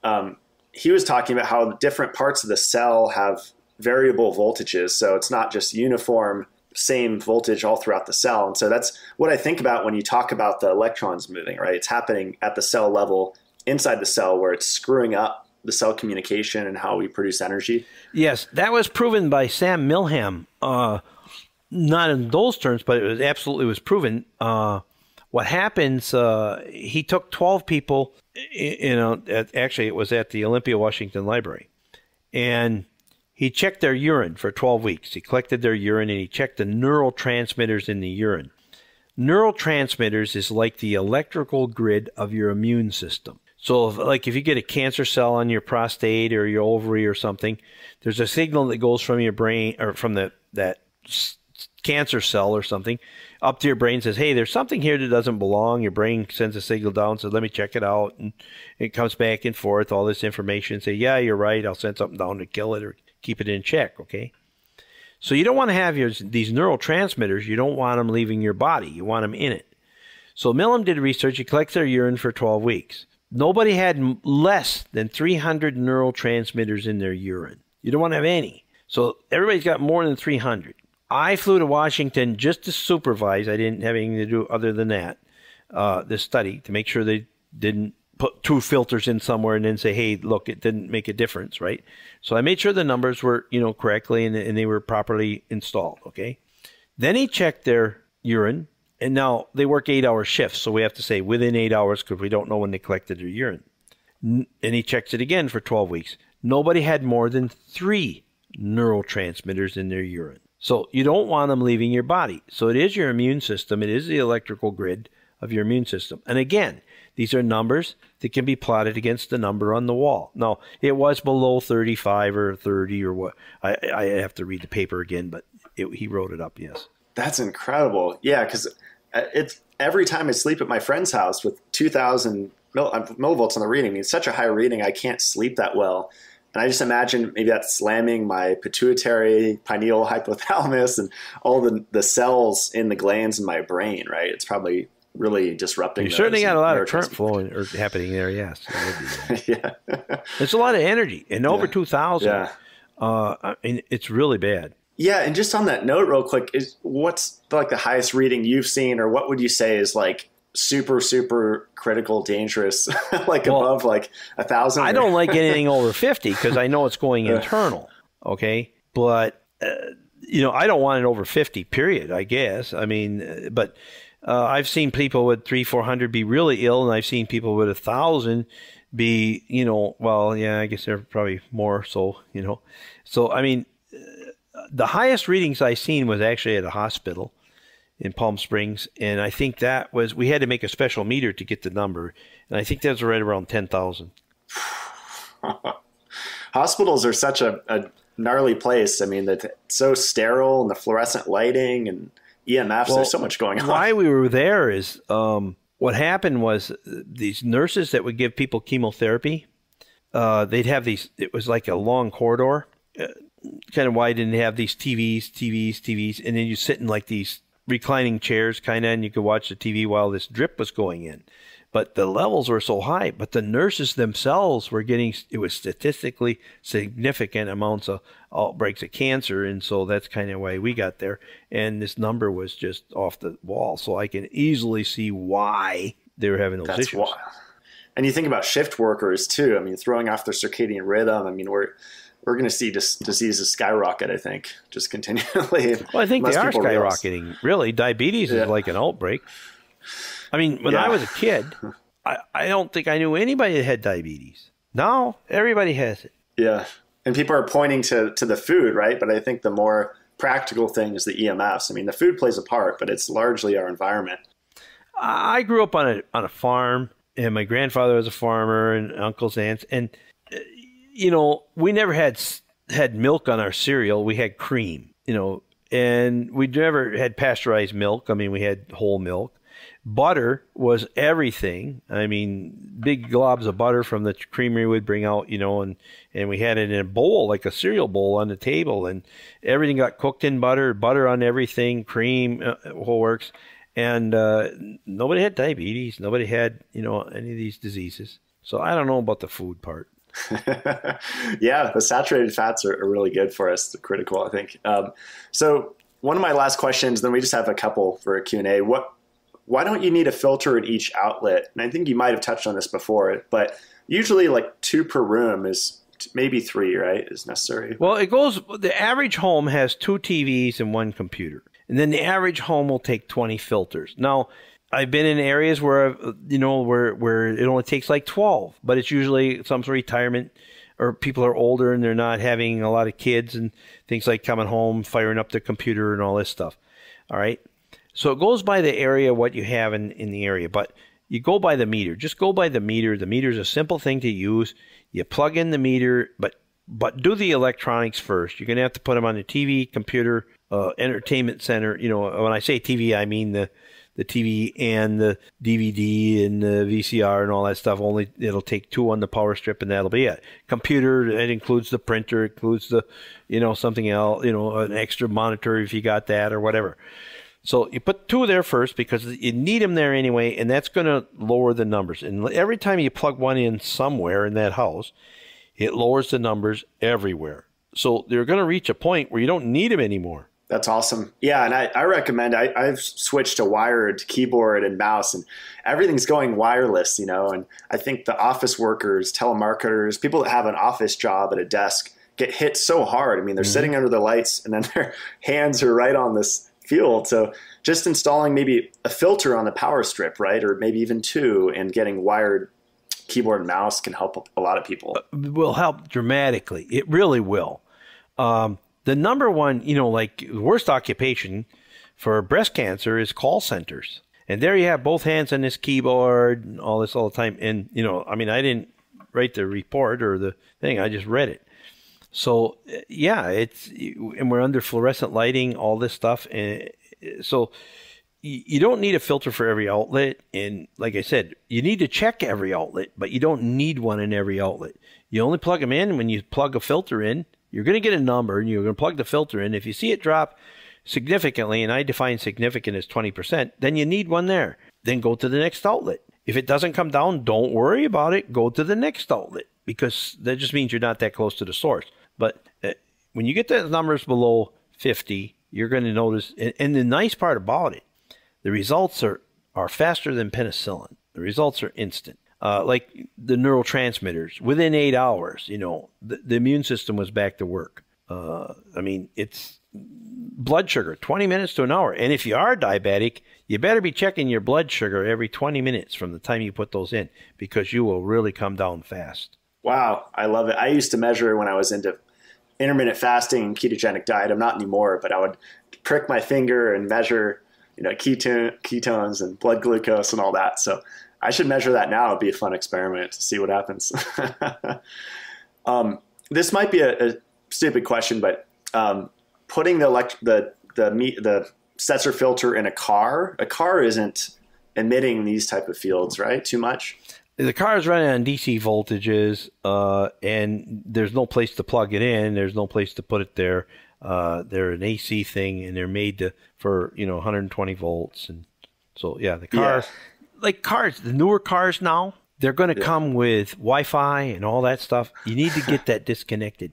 Um, he was talking about how different parts of the cell have variable voltages. So it's not just uniform, same voltage all throughout the cell. And so that's what I think about when you talk about the electrons moving, right? It's happening at the cell level inside the cell where it's screwing up the cell communication and how we produce energy. Yes, that was proven by Sam Milham. Uh, not in those terms, but it was absolutely was proven. Uh, what happens? Uh, he took twelve people. You know, actually, it was at the Olympia Washington Library, and he checked their urine for twelve weeks. He collected their urine and he checked the neurotransmitters in the urine. Neurotransmitters is like the electrical grid of your immune system. So, if, like if you get a cancer cell on your prostate or your ovary or something, there's a signal that goes from your brain or from the that cancer cell or something up to your brain says, "Hey, there's something here that doesn't belong." Your brain sends a signal down, says, "Let me check it out," and it comes back and forth all this information. Say, "Yeah, you're right. I'll send something down to kill it or keep it in check." Okay. So you don't want to have your, these neurotransmitters. You don't want them leaving your body. You want them in it. So Milham did research. He collected their urine for 12 weeks. Nobody had less than 300 neurotransmitters in their urine. You don't want to have any. So everybody's got more than 300. I flew to Washington just to supervise. I didn't have anything to do other than that, uh, this study, to make sure they didn't put two filters in somewhere and then say, hey, look, it didn't make a difference, right? So I made sure the numbers were, you know, correctly and, and they were properly installed, okay? Then he checked their urine and now they work eight hour shifts, so we have to say within eight hours because we don't know when they collected their urine. and he checks it again for 12 weeks. Nobody had more than three neurotransmitters in their urine. So you don't want them leaving your body. So it is your immune system, it is the electrical grid of your immune system. And again, these are numbers that can be plotted against the number on the wall. Now, it was below 35 or 30 or what. I, I have to read the paper again, but it, he wrote it up, yes. That's incredible. Yeah, because uh, it's every time I sleep at my friend's house with 2,000 uh, millivolts on the reading. It's such a high reading, I can't sleep that well. And I just imagine maybe that's slamming my pituitary, pineal hypothalamus, and all the, the cells in the glands in my brain, right? It's probably really disrupting. You certainly got a lot of current flowing or happening there, yes. yeah. it's a lot of energy. And over yeah. 2,000, yeah. uh, I mean, it's really bad. Yeah, and just on that note, real quick, is what's like the highest reading you've seen, or what would you say is like super super critical, dangerous, like well, above like a thousand? I don't like anything over fifty because I know it's going internal. Okay, but uh, you know I don't want it over fifty. Period. I guess. I mean, uh, but. Uh, I've seen people with three, four hundred be really ill, and I've seen people with a thousand be, you know, well, yeah, I guess they're probably more so, you know. So, I mean, the highest readings I've seen was actually at a hospital in Palm Springs, and I think that was we had to make a special meter to get the number, and I think that was right around ten thousand. Hospitals are such a, a, gnarly place. I mean, that's so sterile and the fluorescent lighting and EMFs. Well, there's so much going on. Why we were there is um, what happened was these nurses that would give people chemotherapy. Uh, they'd have these. It was like a long corridor, uh, kind of wide, and they have these TVs, TVs, TVs, and then you sit in like these reclining chairs, kind of, and you could watch the TV while this drip was going in but the levels were so high. But the nurses themselves were getting it was statistically significant amounts of uh, outbreaks of cancer, and so that's kind of why we got there. And this number was just off the wall, so I can easily see why they were having those that's issues. Wild. And you think about shift workers too. I mean, throwing off their circadian rhythm. I mean, we're we're going to see dis- diseases skyrocket. I think just continually. Well, I think they are skyrocketing. Realize. Really, diabetes yeah. is like an outbreak. I mean, when yeah. I was a kid, I, I don't think I knew anybody that had diabetes. Now everybody has it. Yeah. And people are pointing to, to the food, right? But I think the more practical thing is the EMFs. I mean, the food plays a part, but it's largely our environment. I grew up on a on a farm, and my grandfather was a farmer, and uncles, aunts, and uh, you know, we never had had milk on our cereal. We had cream, you know, and we never had pasteurized milk. I mean, we had whole milk butter was everything. I mean, big globs of butter from the creamery would bring out, you know, and and we had it in a bowl like a cereal bowl on the table, and everything got cooked in butter, butter on everything, cream, uh, whole works, and uh, nobody had diabetes, nobody had you know any of these diseases. So I don't know about the food part. yeah, the saturated fats are, are, really good for us. critical, I think. Um, so one of my last questions, then we just have a couple for a Q&A. What why don't you need a filter in each outlet? And I think you might have touched on this before, but usually like two per room is maybe three, right? Is necessary. Well, it goes. The average home has two TVs and one computer, and then the average home will take twenty filters. Now, I've been in areas where you know where where it only takes like twelve, but it's usually some sort of retirement or people are older and they're not having a lot of kids and things like coming home, firing up the computer and all this stuff. All right. So it goes by the area, what you have in, in the area, but you go by the meter. Just go by the meter. The meter is a simple thing to use. You plug in the meter, but but do the electronics first. You're going to have to put them on the TV, computer, uh, entertainment center. You know, when I say TV, I mean the the TV and the DVD and the VCR and all that stuff. Only it'll take two on the power strip, and that'll be it. Computer it includes the printer, includes the you know something else, you know, an extra monitor if you got that or whatever. So you put two there first because you need them there anyway, and that's going to lower the numbers. And every time you plug one in somewhere in that house, it lowers the numbers everywhere. So they're going to reach a point where you don't need them anymore. That's awesome. Yeah, and I, I recommend. I, I've switched to wired keyboard and mouse, and everything's going wireless. You know, and I think the office workers, telemarketers, people that have an office job at a desk get hit so hard. I mean, they're mm-hmm. sitting under the lights, and then their hands are right on this field. So just installing maybe a filter on the power strip, right, or maybe even two, and getting wired keyboard and mouse can help a lot of people. Uh, will help dramatically. It really will. Um, the number one, you know, like worst occupation for breast cancer is call centers. And there you have both hands on this keyboard and all this all the time. And, you know, I mean, I didn't write the report or the thing, I just read it. So yeah, it's and we're under fluorescent lighting, all this stuff, and so you don't need a filter for every outlet. And like I said, you need to check every outlet, but you don't need one in every outlet. You only plug them in when you plug a filter in. You're going to get a number, and you're going to plug the filter in. If you see it drop significantly, and I define significant as 20%, then you need one there. Then go to the next outlet. If it doesn't come down, don't worry about it. Go to the next outlet because that just means you're not that close to the source. But uh, when you get the numbers below 50, you're going to notice. And, and the nice part about it, the results are, are faster than penicillin. The results are instant. Uh, like the neurotransmitters, within eight hours, you know, the, the immune system was back to work. Uh, I mean, it's blood sugar, 20 minutes to an hour. And if you are diabetic, you better be checking your blood sugar every 20 minutes from the time you put those in because you will really come down fast. Wow, I love it. I used to measure when I was into intermittent fasting and ketogenic diet. I'm not anymore, but I would prick my finger and measure, you know, ketone, ketones and blood glucose and all that. So I should measure that now. It'd be a fun experiment to see what happens. um, this might be a, a, stupid question, but um, putting the elect the the the Stetzer filter in a car, a car isn't emitting these type of fields, right? Too much. The car is running on DC voltages, uh, and there's no place to plug it in. There's no place to put it there. Uh, they're an AC thing, and they're made to, for you know 120 volts, and so yeah, the car, yeah. like cars, the newer cars now, they're going to yeah. come with Wi-Fi and all that stuff. You need to get that disconnected.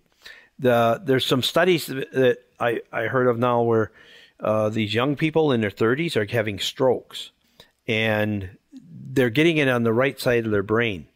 The there's some studies that I I heard of now where uh, these young people in their 30s are having strokes, and they're getting it on the right side of their brain.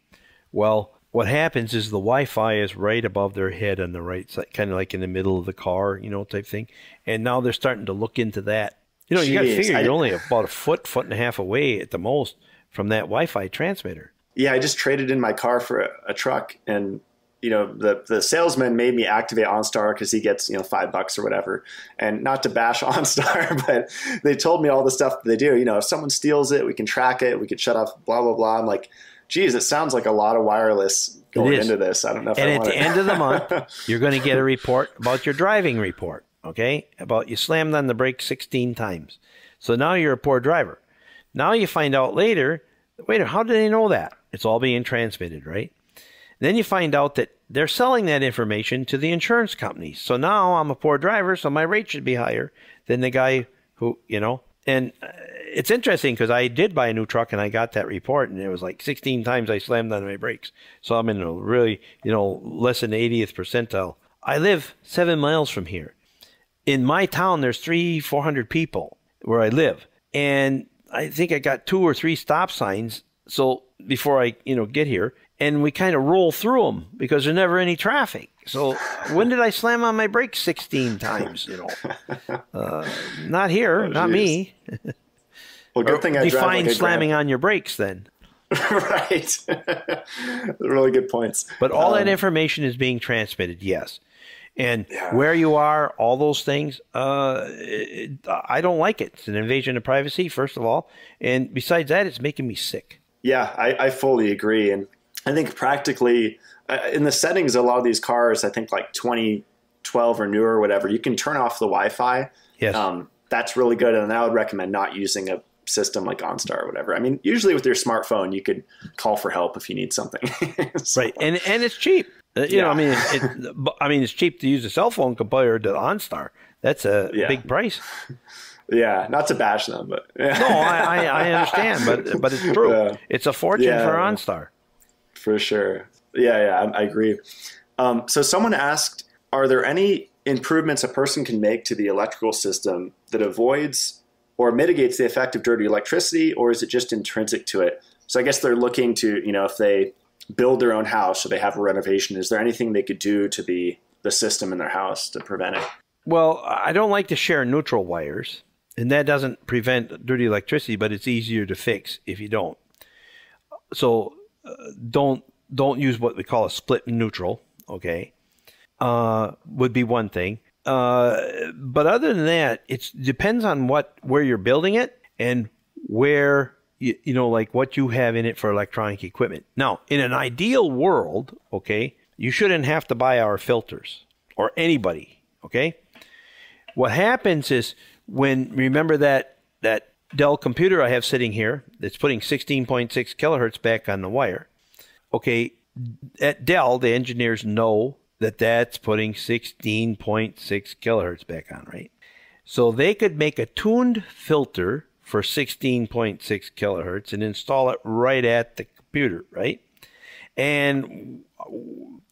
Well, what happens is the Wi-Fi is right above their head on the right side, kind of like in the middle of the car, you know, type thing. And now they're starting to look into that. You know, Jeez, you got to figure you're only about a foot, foot and a half away at the most from that Wi-Fi transmitter. Yeah, I just traded in my car for a, a truck, and you know the the salesman made me activate OnStar because he gets you know five bucks or whatever. And not to bash OnStar, but they told me all the stuff that they do. You know, if someone steals it, we can track it. We could shut off. Blah blah blah. I'm like, geez, it sounds like a lot of wireless going into this. I don't know. and I at the end of the month, you're going to get a report about your driving report. Okay, about you slammed on the brake 16 times. So now you're a poor driver. Now you find out later. Wait, how did they know that? It's all being transmitted, right? Then you find out that they're selling that information to the insurance companies. So now I'm a poor driver, so my rate should be higher than the guy who, you know. And uh, it's interesting because I did buy a new truck and I got that report, and it was like 16 times I slammed on my brakes. So I'm in a really, you know, less than 80th percentile. I live seven miles from here. In my town, there's three, 400 people where I live. And I think I got two or three stop signs. So before I, you know, get here, and we kind of roll through them because there's never any traffic. So when did I slam on my brakes 16 times? You know, uh, not here, oh, not me. well, good thing I define like slamming on your brakes then. right, really good points. But all um, that information is being transmitted. Yes. And yeah. where you are, all those things, uh, it, I don't like it. It's an invasion of privacy, first of all. And besides that, it's making me sick. Yeah, I, I fully agree. And I think practically uh, in the settings, a lot of these cars, I think like 2012 or newer or whatever, you can turn off the Wi-Fi. Yes. Um, that's really good. And I would recommend not using a system like OnStar or whatever. I mean, usually with your smartphone, you could call for help if you need something. so, right. And, and it's cheap. Uh, you yeah. know, I mean, it, it, I mean, it's cheap to use a cell phone compared to OnStar. That's a yeah. big price. Yeah, not to bash them, but no, I, I, understand, but but it's true. Yeah. It's a fortune yeah. for OnStar. For sure. Yeah, yeah, I, agree. Um, so someone asked, are there any improvements a person can make to the electrical system that avoids or mitigates the effect of dirty electricity, or is it just intrinsic to it? So I guess they're looking to, you know, if they build their own house or they have a renovation, is there anything they could do to the the system in their house to prevent it? Well, I don't like to share neutral wires, and that doesn't prevent dirty electricity, but it's easier to fix if you don't. So don't don't use what we call a split neutral. Okay, uh, would be one thing. Uh, but other than that, it depends on what where you're building it and where you, you know like what you have in it for electronic equipment. Now, in an ideal world, okay, you shouldn't have to buy our filters or anybody. Okay, what happens is when remember that that Dell computer I have sitting here that's putting 16.6 kilohertz back on the wire okay, at Dell, the engineers know that that's putting 16.6 kilohertz back on, right? So they could make a tuned filter for 16.6 kilohertz and install it right at the computer, right? And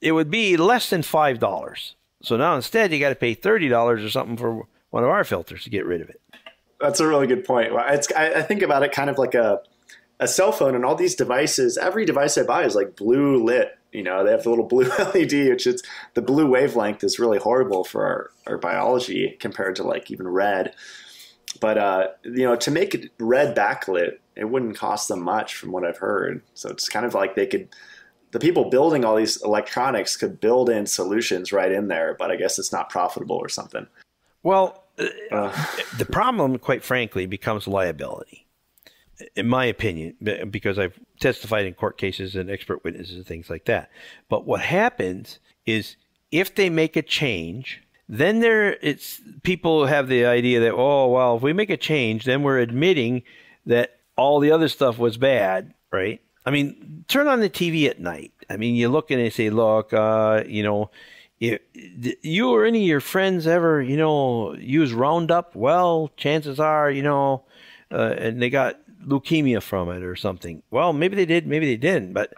it would be less than $5. So now instead, you got to pay $30 or something for one of our filters to get rid of it. That's a really good point. It's, I, I think about it kind of like a a cell phone and all these devices, every device I buy is like blue lit. You know, they have the little blue LED, which is the blue wavelength is really horrible for our, our biology compared to like even red. But uh, you know, to make it red backlit, it wouldn't cost them much, from what I've heard. So it's kind of like they could, the people building all these electronics could build in solutions right in there, but I guess it's not profitable or something. Well, uh, the problem, quite frankly, becomes liability in my opinion, because I've testified in court cases and expert witnesses and things like that. But what happens is if they make a change, then there it's people have the idea that oh well if we make a change then we're admitting that all the other stuff was bad, right? I mean, turn on the TV at night. I mean, you look and they say, look, uh, you know, if you or any of your friends ever, you know, use Roundup, well, chances are, you know, uh, and they got leukemia from it or something. Well, maybe they did, maybe they didn't, but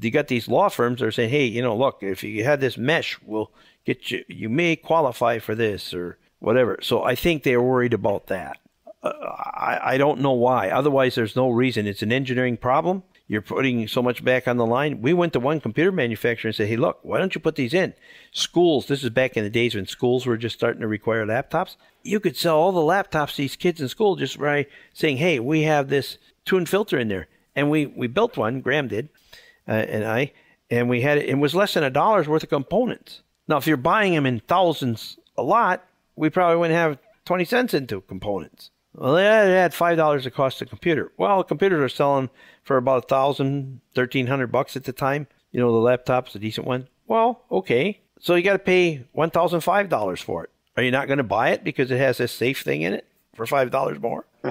you got these law firms that are saying, hey, you know, look, if you had this mesh, we'll get you, you may qualify for this or whatever. So I think they're worried about that. Uh, I, I don't know why. Otherwise, there's no reason. It's an engineering problem. You're putting so much back on the line. We went to one computer manufacturer and said, hey, look, why don't you put these in? Schools, this is back in the days when schools were just starting to require laptops. You could sell all the laptops to these kids in school just by saying, hey, we have this tune filter in there. And we, we built one, Graham did, uh, and I, and we had it, it was less than a dollar's worth of components. Now, if you're buying them in thousands a lot, we probably wouldn't have 20 cents into components. Well, it had $5 to cost a computer. Well, computers are selling for about a thousand, thirteen hundred bucks at the time. You know, the laptop's a decent one. Well, okay. So you got to pay one thousand five dollars for it. Are you not going to buy it because it has this safe thing in it for five dollars more?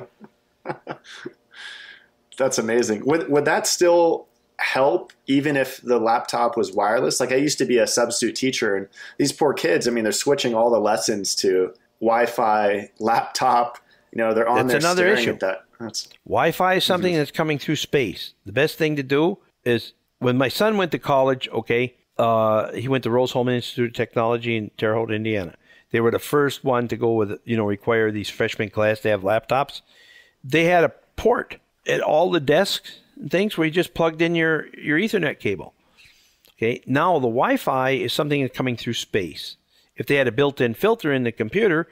That's amazing. Would would that still help even if the laptop was wireless? Like I used to be a substitute teacher, and these poor kids. I mean, they're switching all the lessons to Wi-Fi, laptop. You know, they're on That's there another issue. at that. That's, Wi-Fi is something that's coming through space. The best thing to do is when my son went to college. Okay, uh, he went to Rose-Hulman Institute of Technology in Terre Haute, Indiana. They were the first one to go with you know require these freshman class to have laptops. They had a port at all the desks and things where you just plugged in your your Ethernet cable. Okay, now the Wi-Fi is something that's coming through space. If they had a built-in filter in the computer,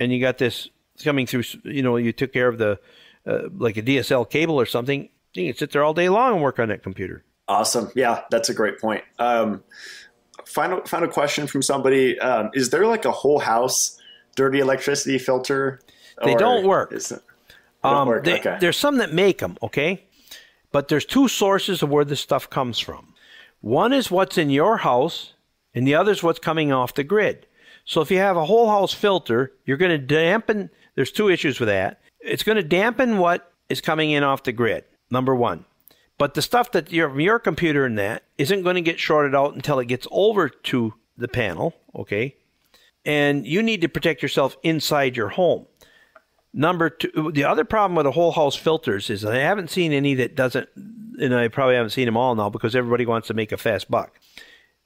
and you got this coming through, you know, you took care of the uh, like a DSL cable or something, you can sit there all day long and work on that computer. Awesome. Yeah, that's a great point. Um, final final question from somebody: um, Is there like a whole house dirty electricity filter? They don't work. it- they don't Um, work? they- okay. There's some that make them, okay? But there's two sources of where this stuff comes from. One is what's in your house, and the other is what's coming off the grid. So if you have a whole house filter, you're going to dampen. There's two issues with that. It's going to dampen what is coming in off the grid. Number one. But the stuff that your your computer and that isn't going to get shorted out until it gets over to the panel, okay? And you need to protect yourself inside your home. Number two, the other problem with the whole house filters is I haven't seen any that doesn't, and I probably haven't seen them all now because everybody wants to make a fast buck.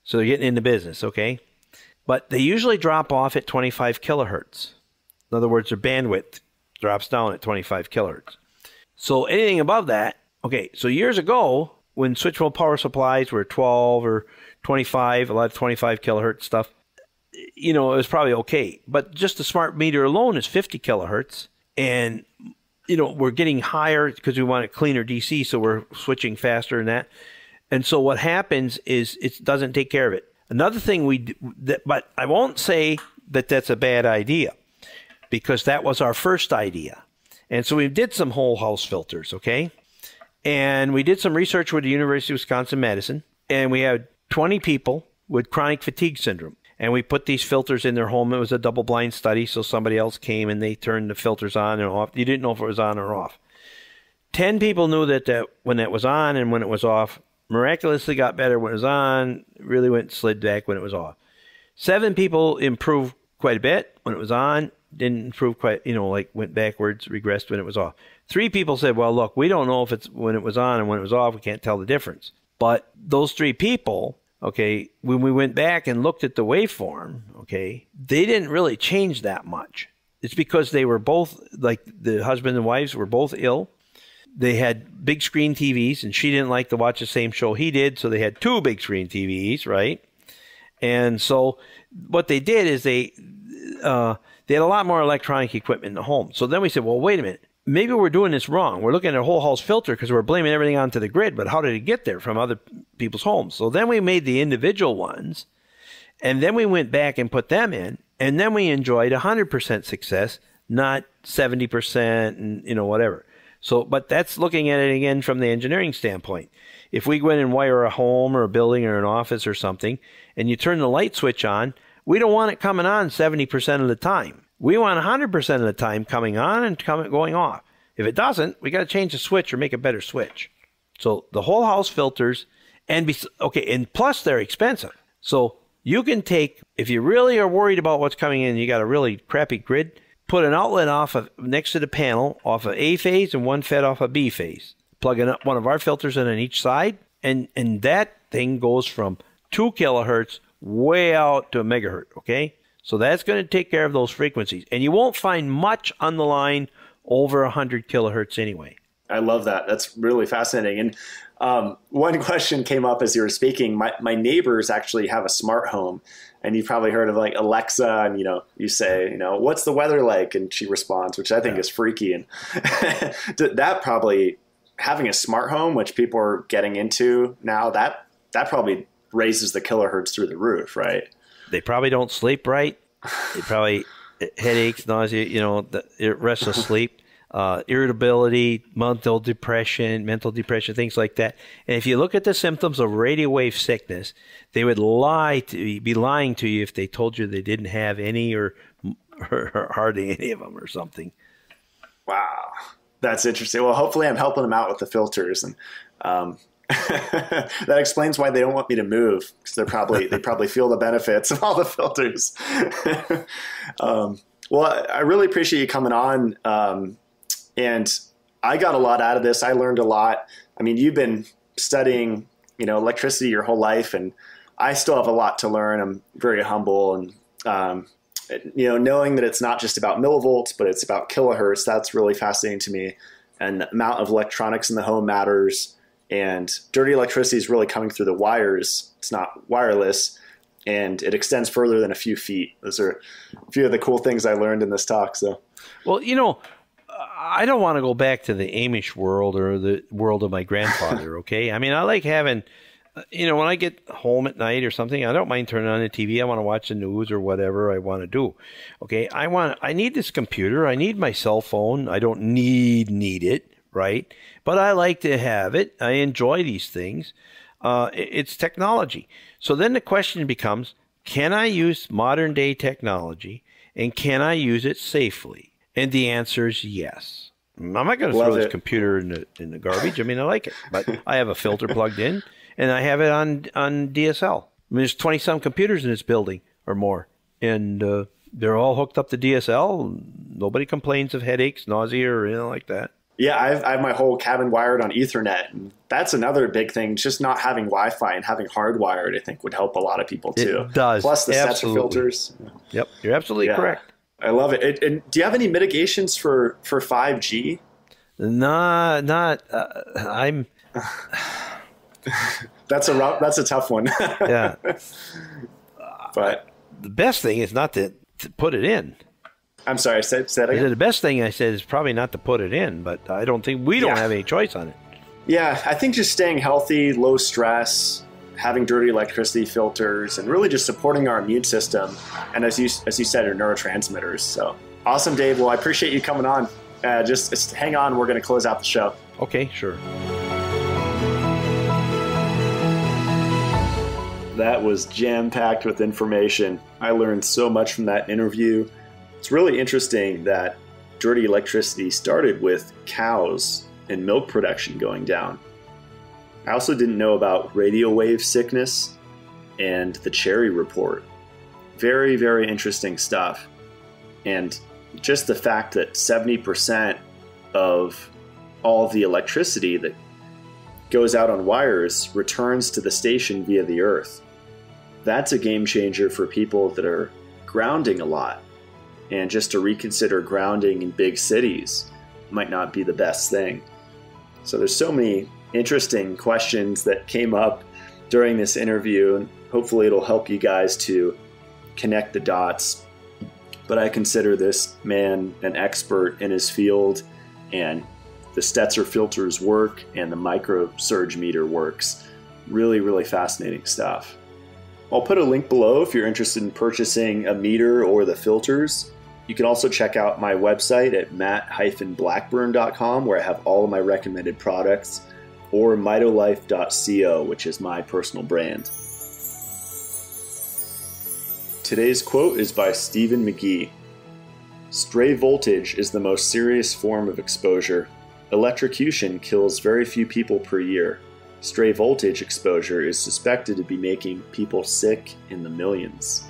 So they're getting into business, okay? But they usually drop off at 25 kilohertz. In other words, their bandwidth drops down at 25 kilohertz. So anything above that, okay, so years ago, when switch mode power supplies were 12 or 25, a lot of 25 kilohertz stuff, you know, it was probably okay. But just the smart meter alone is 50 kilohertz. And, you know, we're getting higher because we want a cleaner DC, so we're switching faster and that. And so what happens is it doesn't take care of it. Another thing we, that, but I won't say that that's a bad idea because that was our first idea. And so we did some whole house filters, okay? And we did some research with the University of Wisconsin Madison, and we had 20 people with chronic fatigue syndrome. And we put these filters in their home. It was a double blind study, so somebody else came and they turned the filters on and off. You didn't know if it was on or off. 10 people knew that, that when it was on and when it was off, miraculously got better when it was on, really went slid back when it was off. Seven people improved quite a bit when it was on, didn't improve quite, you know, like went backwards, regressed when it was off. Three people said, well, look, we don't know if it's when it was on and when it was off. We can't tell the difference. But those three people, okay, when we went back and looked at the waveform, okay, they didn't really change that much. It's because they were both, like the husband and wives were both ill. They had big screen TVs, and she didn't like to watch the same show he did, so they had two big screen TVs, right? And so what they did is they uh, they had a lot more electronic equipment in the home. So then we said, well, wait a minute. Maybe we're doing this wrong. We're looking at a whole house filter because we're blaming everything onto the grid, but how did it get there from other people's homes? So then we made the individual ones, and then we went back and put them in, and then we enjoyed 100% success, not 70% and, you know, whatever. So, but that's looking at it again from the engineering standpoint. If we go in and wire a home or a building or an office or something, and you turn the light switch on, we don't want it coming on 70% of the time. We want 100% of the time coming on and coming, going off. If it doesn't, we got to change the switch or make a better switch. So the whole house filters, and be, okay, and plus they're expensive. So you can take if you really are worried about what's coming in, you got a really crappy grid. Put an outlet off of next to the panel off of A phase and one fed off of B phase. Plug in one of our filters in on each side, and and that thing goes from two kilohertz way out to a megahertz. Okay, so that's going to take care of those frequencies, and you won't find much on the line over 100 kilohertz anyway. I love that. That's really fascinating. And um, one question came up as you were speaking. My, my neighbors actually have a smart home, and you've probably heard of like Alexa, and you know, you say, you know, what's the weather like, and she responds, which I think yeah. is freaky. And that probably having a smart home, which people are getting into now, that that probably raises the kilohertz through the roof, right? They probably don't sleep right. They probably headaches, nausea, you know, the restless sleep uh, irritability, mental depression, mental depression, things like that. And if you look at the symptoms of radio wave sickness, they would lie to be lying to you if they told you they didn't have any or, or hardly any of them or something. Wow, that's interesting. Well, hopefully, I'm helping them out with the filters, and um, that explains why they don't want me to move because they're probably they probably feel the benefits of all the filters. um, well, I really appreciate you coming on. Um, and I got a lot out of this. I learned a lot. I mean, you've been studying, you know, electricity your whole life, and I still have a lot to learn. I'm very humble, and um, you know, knowing that it's not just about millivolts, but it's about kilohertz. That's really fascinating to me. And the amount of electronics in the home matters. And dirty electricity is really coming through the wires. It's not wireless, and it extends further than a few feet. Those are a few of the cool things I learned in this talk. So, well, you know, I don't want to go back to the Amish world or the world of my grandfather. Okay, I mean, I like having, you know, when I get home at night or something, I don't mind turning on the TV. I want to watch the news or whatever I want to do. Okay, I want, I need this computer. I need my cell phone. I don't need need it, right? But I like to have it. I enjoy these things. Uh, it's technology. So then the question becomes: Can I use modern day technology, and can I use it safely? And the answer is yes. I'm not going to throw this computer in the in the garbage. I mean, I like it, but I have a filter plugged in, and I have it on on DSL. I mean, there's twenty some computers in this building or more, and uh, they're all hooked up to DSL. Nobody complains of headaches, nausea, or anything like that. Yeah, I've, I have my whole cabin wired on Ethernet. And that's another big thing. Just not having Wi-Fi and having hardwired, I think, would help a lot of people too. It does. Plus the Absolutely. filters. Yep, you're absolutely yeah. correct. I love it. it. And do you have any mitigations for for five G? Nah, not. Uh, I'm. that's a rough, that's a tough one. yeah, but the best thing is not to, to put it in. I'm sorry, I said, said again. The best thing I said is probably not to put it in, but I don't think we don't yeah. have any choice on it. Yeah, I think just staying healthy, low stress, having dirty electricity filters, and really just supporting our immune system. And as you as you said, our neurotransmitters. So awesome, Dave. Well, I appreciate you coming on. Uh, just, just hang on. We're going to close out the show. Okay, sure. That was jam packed with information. I learned so much from that interview. It's really interesting that dirty electricity started with cows and milk production going down. I also didn't know about radio wave sickness and the Cherry Report. Very, very interesting stuff. And just the fact that 70% of all the electricity that goes out on wires returns to the station via the earth. That's a game changer for people that are grounding a lot. And just to reconsider grounding in big cities might not be the best thing. So there's so many interesting questions that came up during this interview, and hopefully it'll help you guys to connect the dots. But I consider this man an expert in his field, and the Stetzer filters work and the micro surge meter works. Really, really fascinating stuff. I'll put a link below if you're interested in purchasing a meter or the filters. You can also check out my website at matt-blackburn.com where I have all of my recommended products, or mitolife.co, which is my personal brand. Today's quote is by Stephen McGee. Stray voltage is the most serious form of exposure. Electrocution kills very few people per year. Stray voltage exposure is suspected to be making people sick in the millions.